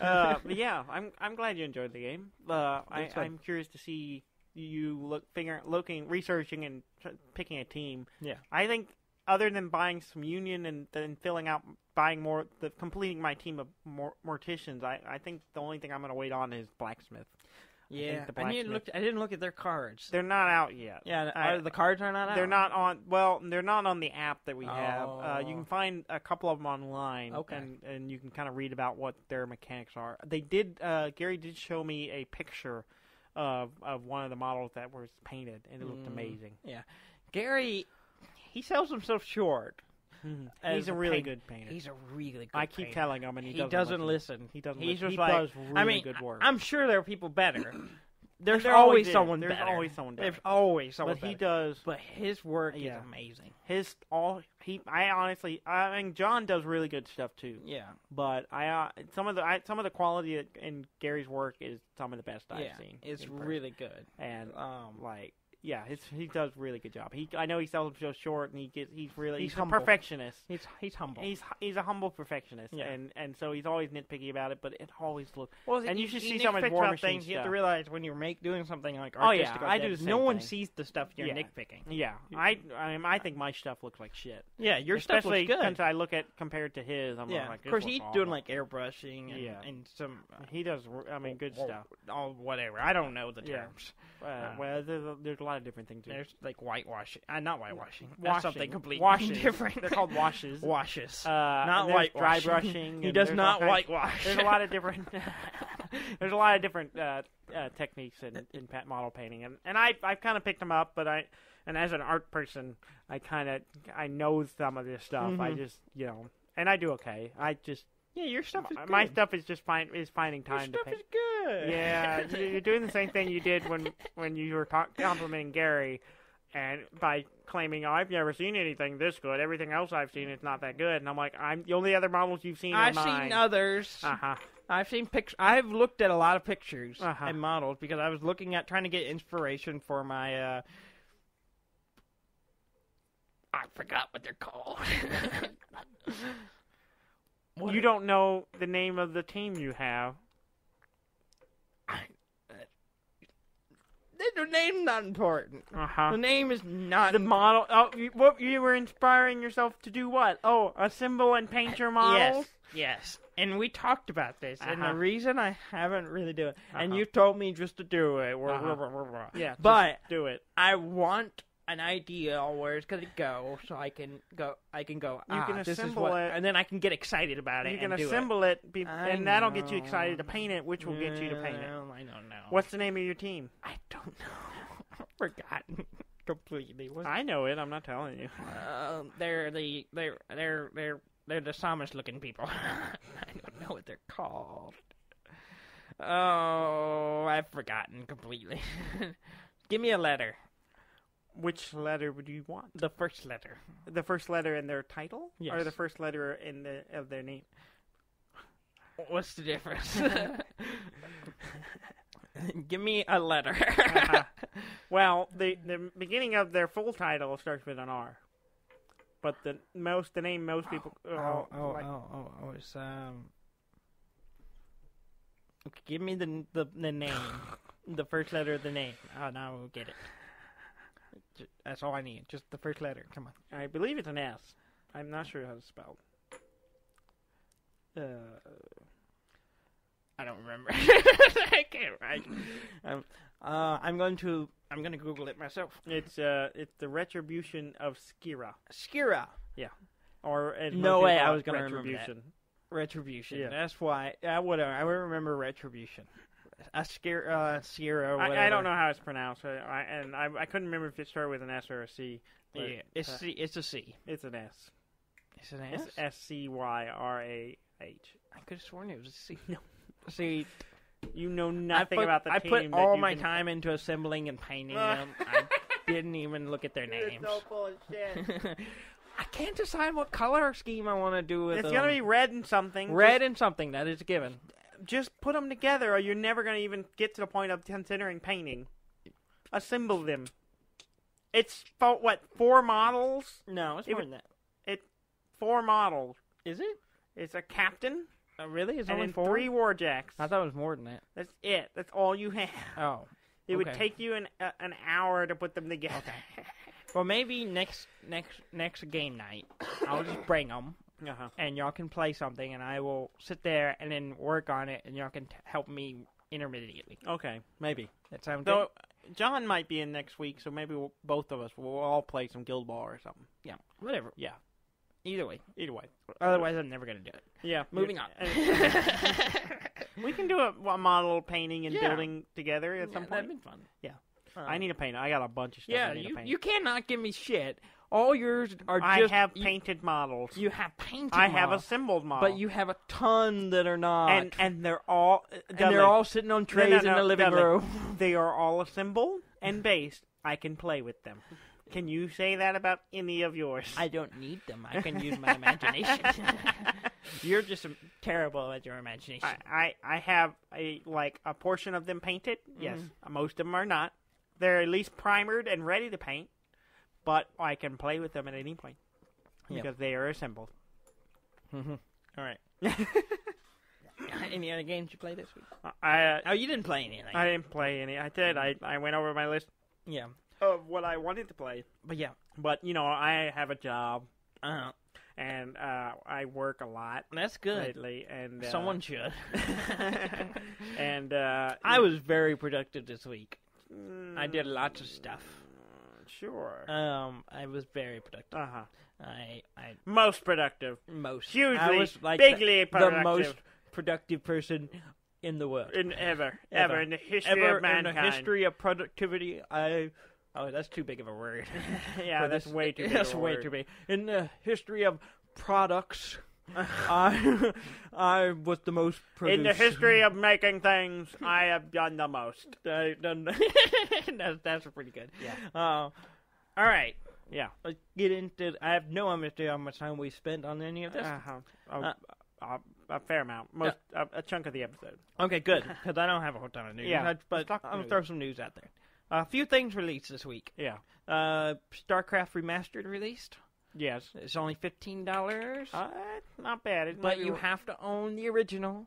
uh, but yeah, I'm I'm glad you enjoyed the game. Uh, I, I'm curious to see you look figure looking researching and tr- picking a team. Yeah. I think other than buying some union and then filling out buying more the completing my team of mor- morticians, I I think the only thing I'm going to wait on is blacksmith. Yeah. the I, didn't blacksmith- look. I didn't look at their cards. They're not out yet. yeah, I- are the cards are not out. They're not on. Well, they're not on the app that we have. Uh, you Oh. can find a couple of them online, Okay. and and you can kind of read about what their mechanics are. They did. Uh, Gary did show me a picture of of one of the models that was painted, and it looked Mm. amazing. Yeah, Gary. He sells himself short. As He's a a really good painter. He's a really good. Painter. I keep painter. telling him, and he, he doesn't, doesn't listen. listen. He doesn't. He's listen. just he like does really I mean, good work. I'm sure there are people better. There's there always always someone There's better. always someone better. There's always someone but he does. But his work Yeah. is amazing. His all he. I honestly. I mean, John does really good stuff too. Yeah. but I uh, some of the I, some of the quality in Gary's work is some of the best I've yeah. seen. It's really good. and Um, like yeah, it's, he does a really good job. He I know he sells so short, and he gets he's really He's he's, a perfectionist. He's he's humble. He's he's a humble perfectionist, Yeah. and and so he's always nitpicky about it. But it always looks. well, and you should see nitpick so much about Warmachine things. You have to realize when you're make doing something like Oh, yeah, I do no same one sees the stuff you're Yeah. nitpicking. Yeah, I I, mean, I think my stuff looks like shit. Yeah, your Especially stuff looks since good. I look at compared to his. I'm yeah, like, of course he's awful. doing like airbrushing and, Yeah. and some. Uh, he does. I mean, good stuff. Oh, whatever. I don't know the terms. Uh, Uh, well, there's there's lot of different things. in. There's like whitewashing. Uh, not whitewashing. That's something completely Washes. different. They're called washes. washes. Uh, not white dry brushing. he does not whitewash. There's a lot of different. there's a lot of different uh, uh, techniques in, in pat model painting, and and I I've kind of picked them up, but I and as an art person, I kind of I know some of this stuff. I Mhm. just you know, and I do okay. I just yeah, your stuff is my, good. my stuff is just fine is finding time to stuff is good. Yeah, you- you're doing the same thing you did when when you were talk, complimenting Gary, and by claiming oh, I've never seen anything this good. Everything else I've seen is not that good. And I'm like, I'm the only other models you've seen. I've seen others. Uh huh. I've seen pictures. I've looked at a lot of pictures Uh-huh. and models because I was looking at trying to get inspiration for my. uh I forgot what they're called. What You don't know the name of the team you have. The name's not important. Uh huh. The name is not The model. Oh, you, what you were inspiring yourself to do? What? Oh, assemble and paint your models. Yes, yes. And we talked about this, and the Uh-huh. reason I haven't really done it, and Uh-huh. you told me just to do it. Uh-huh. Yeah, but do it. I want an idea on where it's gonna go, so I can go. I can go. You ah, can this is assemble what, it. and then I can get excited about it. You can assemble it, be, I and that'll get you excited to paint it, which it. will get you to paint it. I don't know. What's the name of your team? I don't know. I've Forgotten completely. What's I know it. I'm not telling you. Uh, they're the they're they're they're they're the Samish looking people. I don't know what they're called. Oh, I've forgotten completely. Give me a letter. Which letter would you want? The first letter. The first letter in their title, or the first letter in the of their name? What's the difference? Give me a letter. Uh-huh. Well, the the beginning of their full title starts with an R, but the most the name most people uh, oh, oh, like- oh, oh, oh, it's um. Okay, give me the the the name, the first letter of the name. Oh, now we'll get it. That's all I need. Just the first letter. Come on. I believe it's an S. I'm not sure how it's spelled. Uh, I don't remember. I can't. I, um, uh, I'm going to. I'm going to Google it myself. it's uh, it's the retribution of Scyrah, Scyrah Yeah. or No way I was gonna remember that. retribution. Retribution. Yeah. That's why. I would. I would remember Retribution. A Scyrah. Uh. Whatever. I, I don't know how it's pronounced, I, I, and I, I couldn't remember if it started with an S or a C. Yeah, it's uh, C. It's a C. It's an S. It's an S. It's S C Y R A H. I could have sworn it was a C. No. See, You know nothing put, about the I team. put that all my can- time into assembling and painting them. I didn't even look at their It's names. so full shit. I can't decide what color scheme I want to do with It's them. gonna be red and something. red and something. That is a given. Just, put them together, or you're never gonna even get to the point of considering painting. Assemble them. It's for, what four models? No, it's more it- than that. It Four models. Is it? It's a captain Uh, really? It's and only four. three warjacks. I thought it was more than that. That's it. That's all you have. Oh. It would take you an uh, an hour to put them together. Okay. Well, maybe next next next game night, I'll just bring them, uh-huh. and y'all can play something, and I will sit there and then work on it, and y'all can t- help me intermittently. Okay, maybe. That sound good? So John might be in next week, so maybe we'll, both of us will all play some Guild Ball or something. Yeah, whatever. Yeah. Either way. Either way. Otherwise, I'm never gonna do it. Yeah. Moving on. we can do a, a model painting and Yeah. building together at some Yeah, that'd point. be fun. Yeah. Uh, I need a paint. I got a bunch of stuff Yeah, I need you to paint. you cannot give me shit. All yours are I just have you- painted models. You, have painted. I have assembled models. but you have a ton that are not. and and they're all uh, and Dudley, they're all sitting on trays no, in no, the living Dudley. room. they are all assembled and based. I can play with them. Can you say that about any of yours? I don't need them. I can use my imagination. You're just terrible at your imagination. I, I I have a like a portion of them painted. Yes, Mm-hmm. most of them are not, they're at least primered and ready to paint, but I can play with them at any point Yeah. because they are assembled. Mm-hmm. All right. any other games you played this week? I uh, Oh, you didn't play anything. I didn't play any. I did. I I went over my list yeah, of what I wanted to play, but yeah. but you know I have a job Uh, and uh, I work a lot that's good. lately, and uh, Someone should. and uh, I was very productive this week. I did mm, lots of stuff. Sure. Um, I was very productive. Uh huh. I, I Most productive. most Hugely, I was like bigly the, productive. the most productive person in the world. in ever, Ever. ever, in the history Ever of in mankind. the history of productivity, I. Oh, that's too big of a word. yeah, that's way too. Big That's way too big. In the history of products, I I was the most. In the history of making things, I have done the most. I done. that's that's pretty good. Yeah. Uh, all right. Yeah. Let's get into. I have no idea how much time we spent on any of this. Uh-huh. A, Uh, a, a fair amount, most a, a chunk of the episode. Okay, good. Because I don't have a whole ton of news. Yeah, I- but I'm gonna news. throw some news out there. a few things released this week. Yeah. Uh, StarCraft Remastered released. Yes. It's only fifteen dollars, Uh, not bad. It but you have to own the original.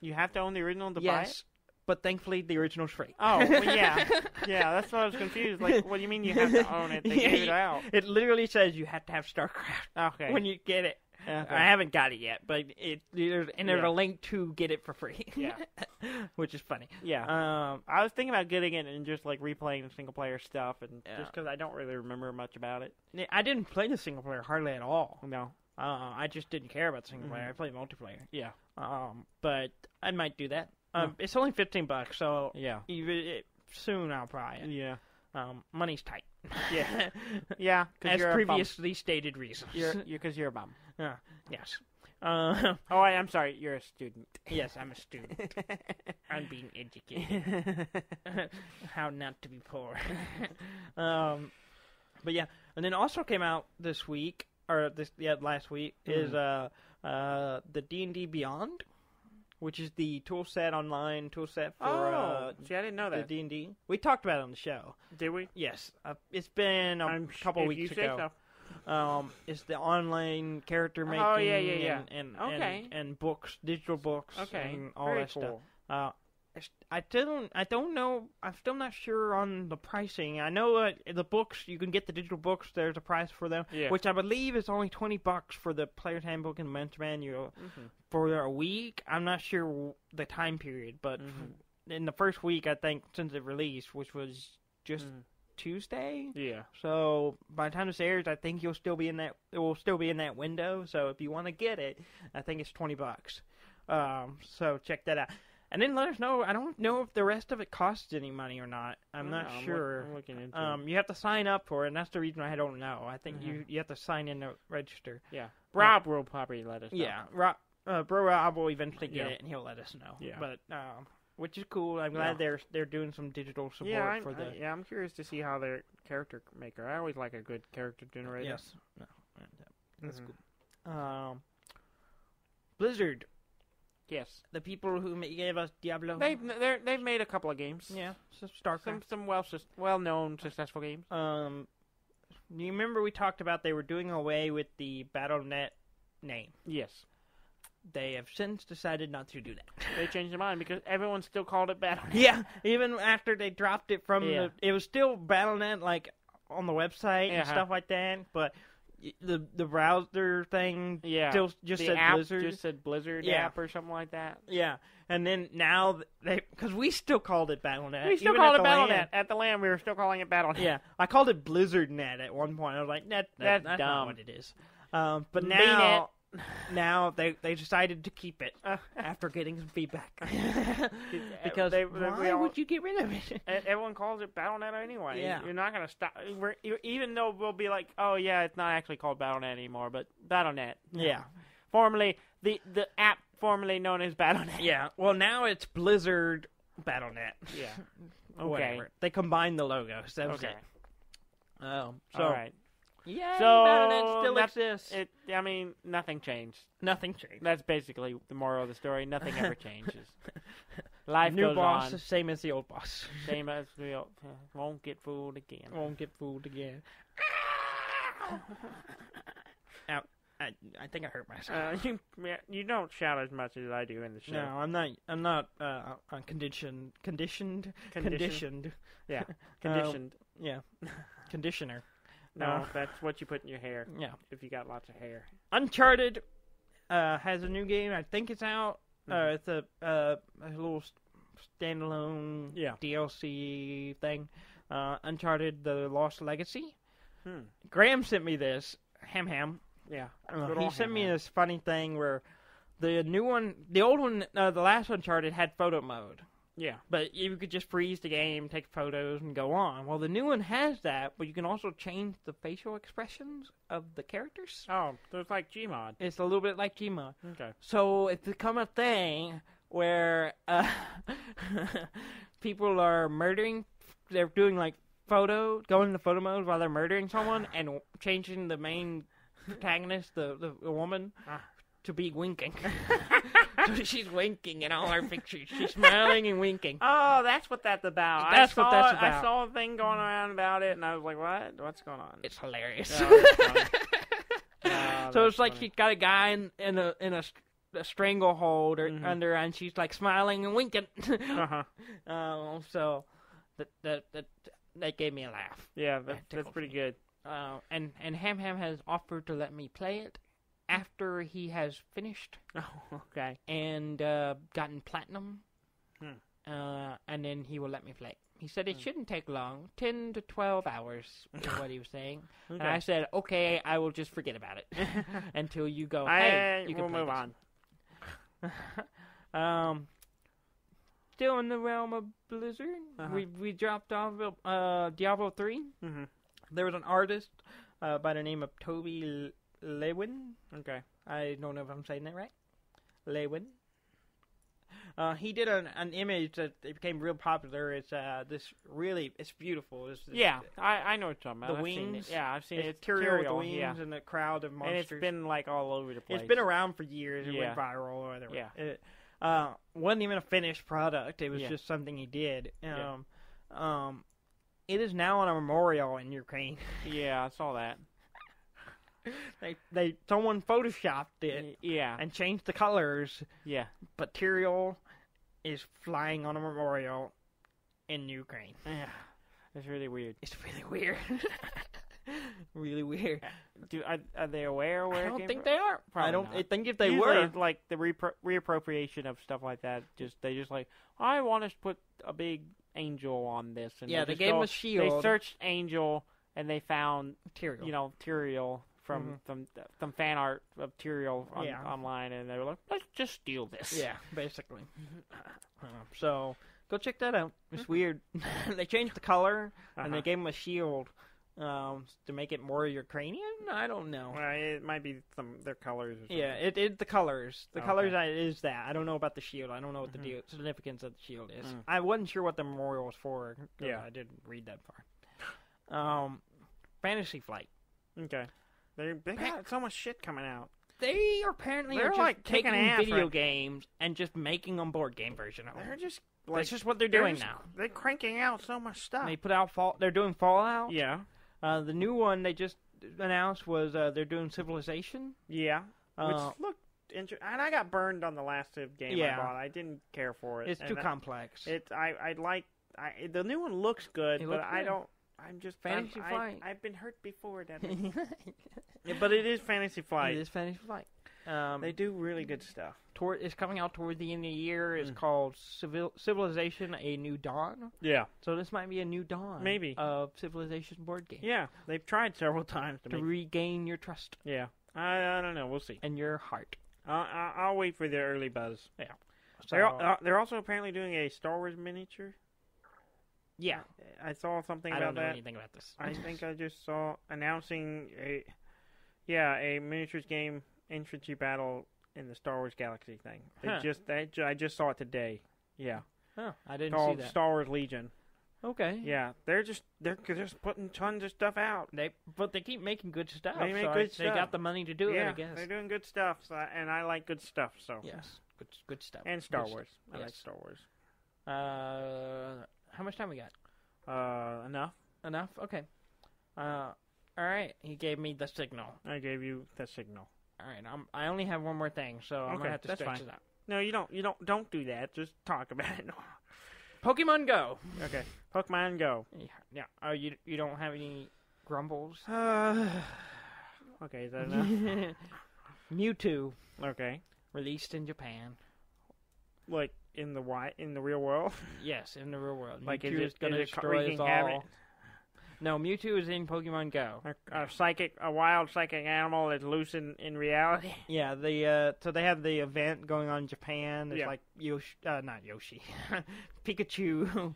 you have to own the original to buy it. yes, but thankfully the original's free. Oh, well, yeah, yeah. That's why I was confused. Like, what do you mean you have to own it? They Yeah, gave it out. It literally says you have to have StarCraft Okay. when you get it. Okay. I haven't got it yet, but it there's, and there's Yeah. a link to get it for free. Yeah. which is funny. yeah. Um, I was thinking about getting it and just like replaying the single player stuff, and Yeah. just because I don't really remember much about it. I didn't play the single player hardly at all. No. Uh, I just didn't care about single player. Mhm. I played multiplayer. Yeah. Um, but I might do that. Um, It's only fifteen bucks, so Yeah. even it, soon I'll probably. Yeah. Um, money's tight. Yeah. Yeah. Because As you're previously stated reasons. You're because you're a bum. Uh, yes. Uh, Oh, I, I'm sorry. You're a student. yes, I'm a student. I'm being educated. How not to be poor. um, but yeah, and then also came out this week or this yeah last week is uh uh the D and D Beyond, which is the tool set online tool set for oh, uh, see, I didn't know the that. D and D. We talked about it on the show. Did we? Yes, uh, it's been a I'm sh- couple if weeks ago. so. Um, it's the online character making. Oh, yeah, yeah, yeah. And, and, Okay. and, and books, digital books, Okay. and all Very that stuff. Uh, I don't, I don't know. I'm still not sure on the pricing. I know uh, the books you can get the digital books. There's a price for them, Yeah. which I believe is only twenty bucks for the player's handbook and men's manual Mhm. for a week. I'm not sure the time period, but Mhm. in the first week, I think since it released, which was just Mhm. Tuesday, Yeah. so by the time this airs, I think you'll still be in that. It will still be in that window. So if you want to get it, I think it's twenty bucks. Um, so check that out, and then let us know. I don't know if the rest of it costs any money or not. I'm not know, I'm sure. look- I'm looking into um, you have to sign up for it, and that's the reason I don't know. I think you you have to sign in to register. Yeah. Rob will probably let us know. Yeah, Rob, uh, Bro Rob will eventually get Yeah. it, and he'll let us know. Yeah. but um, which is cool. I'm glad Yeah. they're they're doing some digital support Yeah, I'm, for the I, yeah, I'm curious to see how their character maker. I always like a good character generator. Yes. No. yeah, That's Mhm. cool. Um, Blizzard, Yes. the people who ma- gave us Diablo. They've they're, they've made a couple of games. yeah, so Some StarCraft. some well well known successful games. Um, you remember we talked about they were doing away with the Battle.net name. Yes. They have since decided not to do that. They changed their mind because everyone still called it Battle. yeah, even after they dropped it from Yeah. the, it was still Battle.net like on the website and Uh-huh. stuff like that, but the the browser thing Yeah. still just the said app Blizzard. just said Blizzard Yeah. app or something like that. Yeah, and then now they because we still called it Battle.net. We still called at it Battle.net at the land. We were still calling it Battle.net. Yeah, I called it BlizzardNet at one point. I was like, that, that That's that's dumb. not what it is. Um, but now, now they they decided to keep it Uh, after getting some feedback. Because they- they- why all- would you get rid of it? Everyone calls it Battle.net anyway. Yeah. You're not gonna stop. We're, even though we'll be like, oh yeah, it's not actually called Battle.net anymore, but Battle.net. yeah, Formerly the the app formerly known as Battle.net. yeah. Well, now it's Blizzard Battle.net. Yeah. Okay. Whatever. They combined the logos. That was Okay. it. Um, so All right. Yeah, So, Battle.net still that- exists. It. I mean, nothing changed. Nothing changed. That's basically the moral of the story. Nothing ever changes. Life New goes boss, on. same as the old boss. Same as the old- won't get fooled again. Won't get fooled again. Ow. I, I think I hurt myself. Uh, you you don't shout as much as I do in the show. no, I'm not. I'm not uh, uh, conditioned. Conditioned. Conditioned. Yeah, Um, conditioned. Yeah. Conditioner. No, uh, that's what you put in your hair Yeah. if you got lots of hair. Uncharted uh, has a new game. I think it's out. Uh, Mhm. it's a, uh, a little standalone Yeah. DLC thing. Uh, Uncharted: The Lost Legacy. Hmm. Graham sent me this. Ham ham. Yeah. Uh, he sent me this funny thing where the new one, the old one, uh, the last Uncharted had photo mode, Yeah. but you could just freeze the game, take photos, and go on. Well, the new one has that, but you can also change the facial expressions of the characters. Oh, there's like Gmod. It's a little bit like Gmod. Okay. So it's become a thing where uh, people are murdering. They're doing like photo, going into photo mode while they're murdering someone, and changing the main protagonist, the the, the woman, Ah. To be winking. so she's winking in all her pictures. She's smiling and winking. Oh, that's what that's about. That's I what saw, that's I saw a thing going around about it, and I was like, "What? What's going on?" It's hilarious. Oh. Oh, so it's like funny. she's got a guy in, in a in a, a stranglehold or Mhm. under, and she's like smiling and winking. Uh-huh. Um, so that that that that gave me a laugh. Yeah, That that's, that's pretty me. good. Uh, and and Ham Ham has offered to let me play it after he has finished Oh, okay. and uh, gotten platinum. Hmm. Uh, and then he will let me play. He said it Hmm. shouldn't take long, ten to twelve hours, is what he was saying. Okay. And I said, okay, I will just forget about it until you go. I Hey, you can will move this." on. um, still in the realm of Blizzard, Uh-huh. we we dropped off uh, Diablo three. hmm There was an artist uh, by the name of Toby L- Lewin. Okay. I don't know if I'm saying that right. Lewin. Uh, he did an, an image that it became real popular. It's uh, this really, it's beautiful. It's, it's Yeah, I I know what you're talking about. The I've wings? Yeah, I've seen it. It's Tyrael with the wings yeah. and a crowd of monsters. and it's been like all over the place. It's been around for years. It Yeah. went viral or whatever. Yeah. It uh, wasn't even a finished product. It was Yeah. just something he did. Yeah. Um, um, it is now on a memorial in Ukraine. Yeah, I saw that. they, they, someone photoshopped it Yeah, and changed the colors. yeah. But Tyrael is flying on a memorial in Ukraine. Yeah. It's really weird. It's really weird. really weird. Do are, are they aware where I don't think from? they are. Probably I don't not. I think if they Usually, were, like the repro- reappropriation of stuff like that. Just they just like I want to put a big angel on this. And yeah, they they gave him a shield. They searched angel and they found Tyrael. you know Tyrael from Mhm. from some fan art material on, Yeah. online, and they were like, let's just steal this. Yeah, basically. Uh, so go check that out. It's weird. they changed the color and they Uh-huh. gave him a shield um, to make it more Ukrainian. I don't know. Well, it might be some their colors. Or something. Yeah, it, it the colors. The Okay. colors I, is that. I don't know about the shield. I don't know what Mhm. the deal, significance of the shield is. Mm. I wasn't sure what the memorial was for. Yeah. I didn't read that far. Um, Fantasy Flight. Okay. They they got so much shit coming out. They are apparently They're are just like taking ass video right- games and just making them board game version of They're them. just like That's just what they're doing just- now. They're cranking out so much stuff. They put out fall. They're doing Fallout. yeah. Uh, the new one they just announced was uh, they're doing Civilization. Yeah. Which Uh, looked interesting. And I got burned on the last game Yeah. I bought. I didn't care for it. it's too I- complex. It I I like I the new one looks good, It but looks I good. don't. I'm just I'm- Fantasy I, Flight. I've been hurt before, Devin. Yeah, but it is Fantasy Flight. is Fantasy Flight. Um, They do really good stuff. toward, it's coming out toward the end of the year. It's Mm. called Civil, Civilization: A New Dawn. Yeah. So this might be a new dawn, Maybe. of Civilization board game Yeah, they've tried several times to to make. regain your trust yeah, I, I don't know. We'll see. and your heart. I'll, I'll, I'll wait for the early buzz. So, They're uh, they're also apparently doing a Star Wars miniature. Yeah, I saw something I about don't know that. anything about this. I think I just saw announcing a yeah a miniatures game infantry battle in the Star Wars Galaxy thing. They Huh. just they, ju- I just saw it today. Yeah, Huh, I didn't called see that. Star Wars Legion. okay. Yeah, they're just they're just putting tons of stuff out. They but they keep making good stuff. They make so I- good They stuff. got the money to do yeah, it, I guess. they're doing good stuff, so and I like good stuff. So Yes, good good stuff. and Star Good Wars. I Yes. like Star Wars. Uh, how much time we got? Uh, enough. Enough. Okay. Uh, all right. He gave me the signal. I gave you the signal. All right. I'm, I only have one more thing, so I'm gonna have to that's stretch fine. it out. No, you don't. You don't. Don't do that. Just talk about it. Pokemon Go. okay. Pokemon Go. Yeah. yeah. Oh, you you don't have any grumbles? Uh, okay. Is that enough? Mewtwo okay. released in Japan. Like in the wi- in the real world. Yes, in the real world. Like, is Mewtwo gonna is destroy us all. No, Mewtwo is in Pokemon Go. A, a psychic, a wild psychic animal is loose in, in reality. Yeah, the uh, so they have the event going on in Japan. It's like Yoshi, uh, not Yoshi, Pikachu,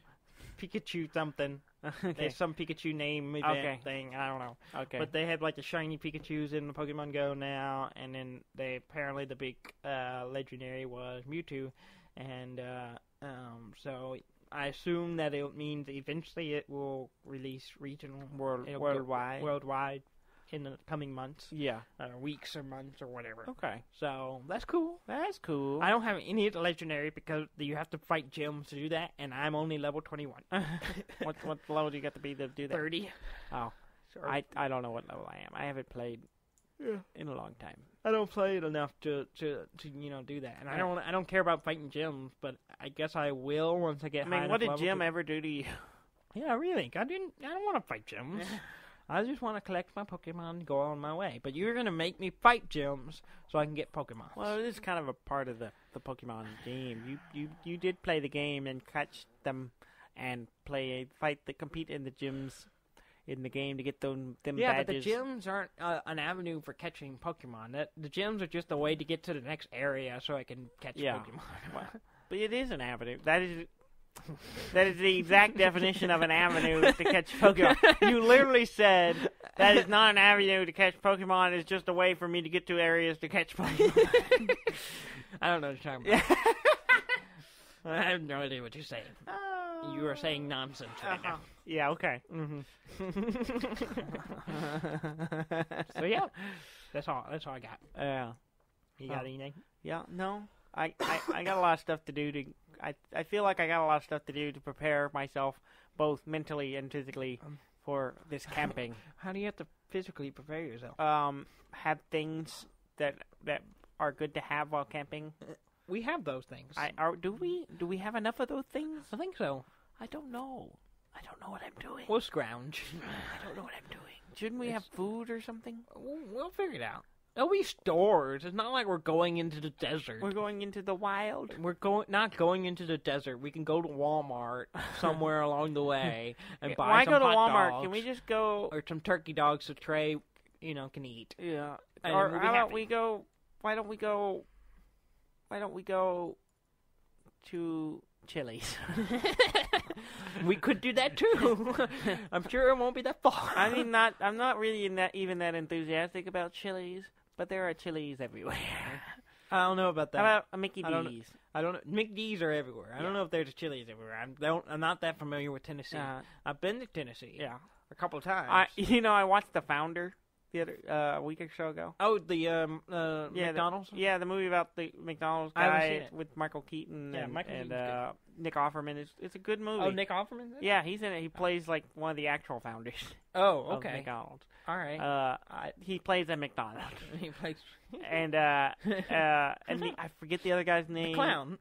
Pikachu something. okay. There's some Pikachu name event Okay. thing. I don't know. Okay. But they have like the shiny Pikachu's in the Pokemon Go now, and then they apparently the big uh, legendary was Mewtwo, and uh, um, so I assume that it means eventually it will release regional World, it'll worldwide. worldwide in the coming months, yeah. uh, weeks or months or whatever. Okay. So that's cool. That's cool. I don't have any legendary because you have to fight gyms to do that, and I'm only level 21. what what level do you got to be to do that? 30. Oh, Sorry. I I don't know what level I am. I haven't played Yeah. in a long time. I don't play it enough to, to, to you know do that, and I don't I don't care about fighting gyms, but I guess I will once I get. I mean, what did Jim ever do to you? Yeah, really. I didn't. I don't want to fight gyms. I just want to collect my Pokemon and go on my way. But you're gonna make me fight gyms so I can get Pokemon. Well, it is kind of a part of the the Pokemon game. You you you did play the game and catch them, and play fight the compete in the gyms, in the game to get them them yeah, but the gyms aren't uh, an avenue for catching Pokemon. That the gyms are just a way to get to the next area so I can catch Yeah. Pokemon. But it is an avenue. That is that is the exact definition of an avenue to catch Pokemon. You literally said that is not an avenue to catch Pokemon. It's just a way for me to get to areas to catch Pokemon. I don't know what you're talking about. I have no idea what you're saying. You are saying nonsense right Uh-huh. Yeah. Okay. now. so yeah, that's all. That's all I got. Yeah. You got Oh. anything? Yeah. No. I, I I got a lot of stuff to do to. I I feel like I got a lot of stuff to do to prepare myself both mentally and physically Um. for this camping. How do you have to physically prepare yourself? um, have things that that are good to have while camping. We have those things. I are do we do we have enough of those things? I think so. I don't know. I don't know what I'm doing. We'll scrounge. I don't know what I'm doing. Shouldn't we have food or something? we'll, we'll figure it out. There'll be stores. It's not like we're going into the desert. We're going into the wild. We're going not going into the desert. We can go to Walmart somewhere along the way and buy Why some go to hot Walmart? dogs Can we just go? or some turkey dogs so Trey, you know, can eat. Yeah. And or we'll be how about happy. we go? Why don't we go? Why don't we go to Chili's? we could do that too. I'm sure it won't be that far. I mean, not. I'm not really in that even that enthusiastic about Chili's, but there are Chili's everywhere. I don't know about that. How about Mickey I don't- D's? I don't know. McD's are everywhere. I don't know if there's Chili's everywhere. I don't. I'm not that familiar with Tennessee. Uh, I've been to Tennessee yeah. a couple of times. I, you know, I watched The Founder the other uh, a week or so ago. oh, the um uh Yeah, the- McDonald's. Yeah, the movie about the McDonald's guy with Michael Keaton Yeah, and, Michael and uh, Nick Offerman. It's it's a good movie. Oh, Nick Offerman. Yeah, he's in it. He plays like one of the actual founders Oh, of okay. McDonald's. All right. Uh, I, he plays at McDonald's, he plays and uh, uh, and the, I forget the other guy's name. the clown.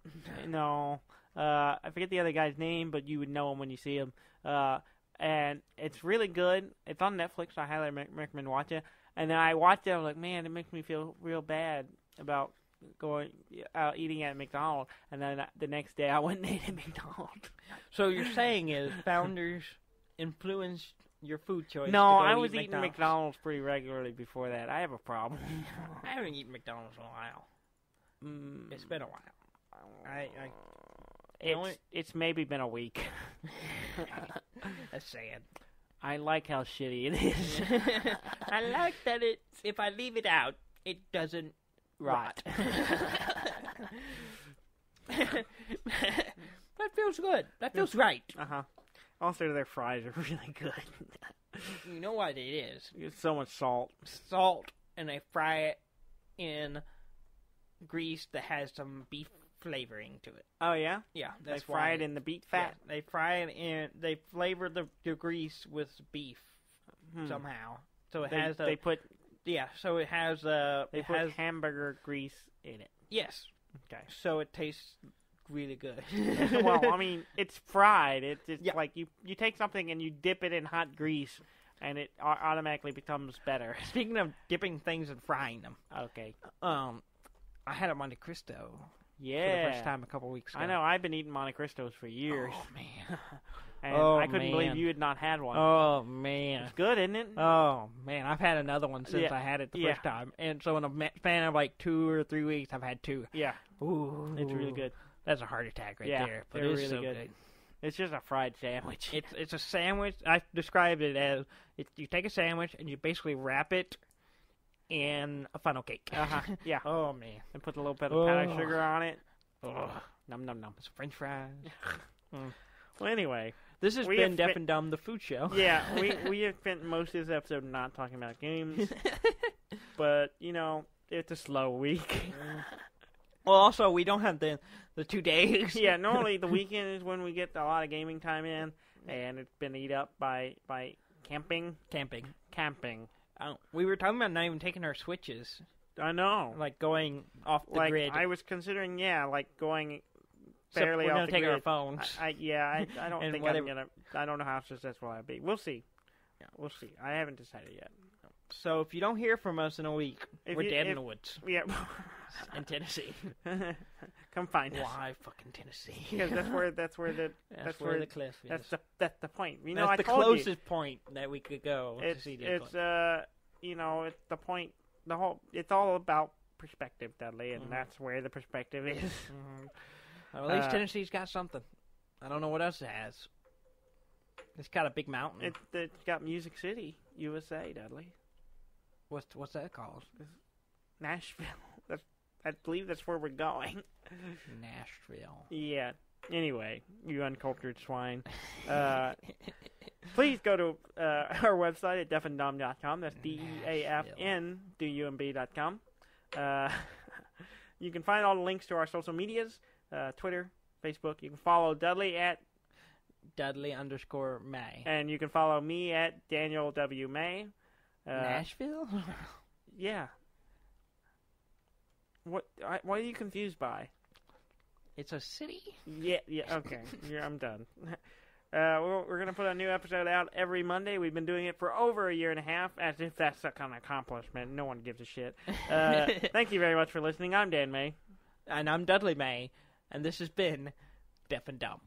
No, uh, I forget the other guy's name, but you would know him when you see him. Uh, and it's really good. It's on Netflix. I highly recommend watch it. And then I watched it. I was like, man, it makes me feel real bad about going out eating at McDonald's. And then the next day, I went and ate at McDonald's. So you're saying is founders influenced your food choice? no, I eat was eating McDonald's? McDonald's pretty regularly before that. I have a problem. I haven't eaten McDonald's in a while. Mm, It's been a while. I, I it's, only- it's maybe been a week. that's sad. I like how shitty it is. I like that it. If I leave it out, it doesn't Rot. that feels good. That feels right. Uh huh. Also, their fries are really good. You know what it is? It's so much salt. Salt, and they fry it in grease that has some beef flavoring to it. Oh yeah, Yeah, they fry it in the beet yeah, fat. they fry it in. They flavor the, the grease with beef Hmm. somehow. So it They, has a they put yeah. So it has uh they it put has hamburger grease in it. yes. Okay. So it tastes really good. well, I mean, it's fried. It's, it's Yeah. like you you take something and you dip it in hot grease, and it automatically becomes better. Speaking of dipping things and frying them, Okay. um, I had a Monte Cristo for Yeah. the first time a couple weeks ago. I know. I've been eating Monte Cristos for years, Oh man. and Oh, I couldn't believe you had not had one. Oh man. It's good, isn't it? Oh man, I've had another one since Yeah, I had it the yeah. first time, and so in a span of like two or three weeks, I've had two. yeah, Ooh, it's really good. That's a heart attack right Yeah, there. But they're it's really so good. good. It's just a fried sandwich. It's it's a sandwich. I described it as it, you take a sandwich and you basically wrap it in a funnel cake. uh-huh. Yeah, oh man, and put a little bit of powdered Oh. sugar on it. Ugh. Num num num. It's French fries. Well, anyway, This has We been have Deaf been- and Dumb, the food show. yeah, we we have spent most of this episode not talking about games, but you know, it's a slow week. well, also we don't have the the two days. yeah, normally the weekend is when we get a lot of gaming time in, and it's been eat up by by camping. camping. Camping. Oh, we were talking about not even taking our switches, I know. like going off the like grid. I was considering, yeah, like going Except barely we're off gonna the take our grid. phones. I, I yeah, I, I don't And think whatever- I'm gonna. I don't know how successful I'll be. We'll see. Yeah. We'll see. I haven't decided yet. So if you don't hear from us in a week, If we're you- dead in if- the woods Yeah. in Tennessee. Come find us. Why fucking Tennessee? Because that's where that's where the that's, that's where, where- the cliff is. that's the that's the point. You know, That's I the told closest point that we could go you. It's to see the it's eclipse. uh you know it's the point. The whole it's all about perspective, Dudley, and Mhm. that's where the perspective is. Mhm. Well, at least uh, Tennessee's got something. I don't know what else it has. It's got a big mountain. It, it's got Music City, USA, Dudley. what's what's that called? Nashville. That's, I believe that's where we're going. Nashville. Yeah. Anyway, you uncultured swine. Uh, please go to uh, our website at deafndumb.com. That's D E A F N D U M B.com. Uh, you can find all the links to our social medias uh, Twitter, Facebook. You can follow Dudley at, Dudley underscore May. and you can follow me at Daniel W. May. Uh, Nashville? yeah. What? I, what are you confused by? it's a city? Yeah, yeah, okay. yeah, I'm done. Uh, we're, we're going to put a new episode out every Monday. We've been doing it for over a year and a half, as if that's a kind of accomplishment. No one gives a shit. Uh, thank you very much for listening. I'm Dan May. And I'm Dudley May, and this has been Deaf and Dumb.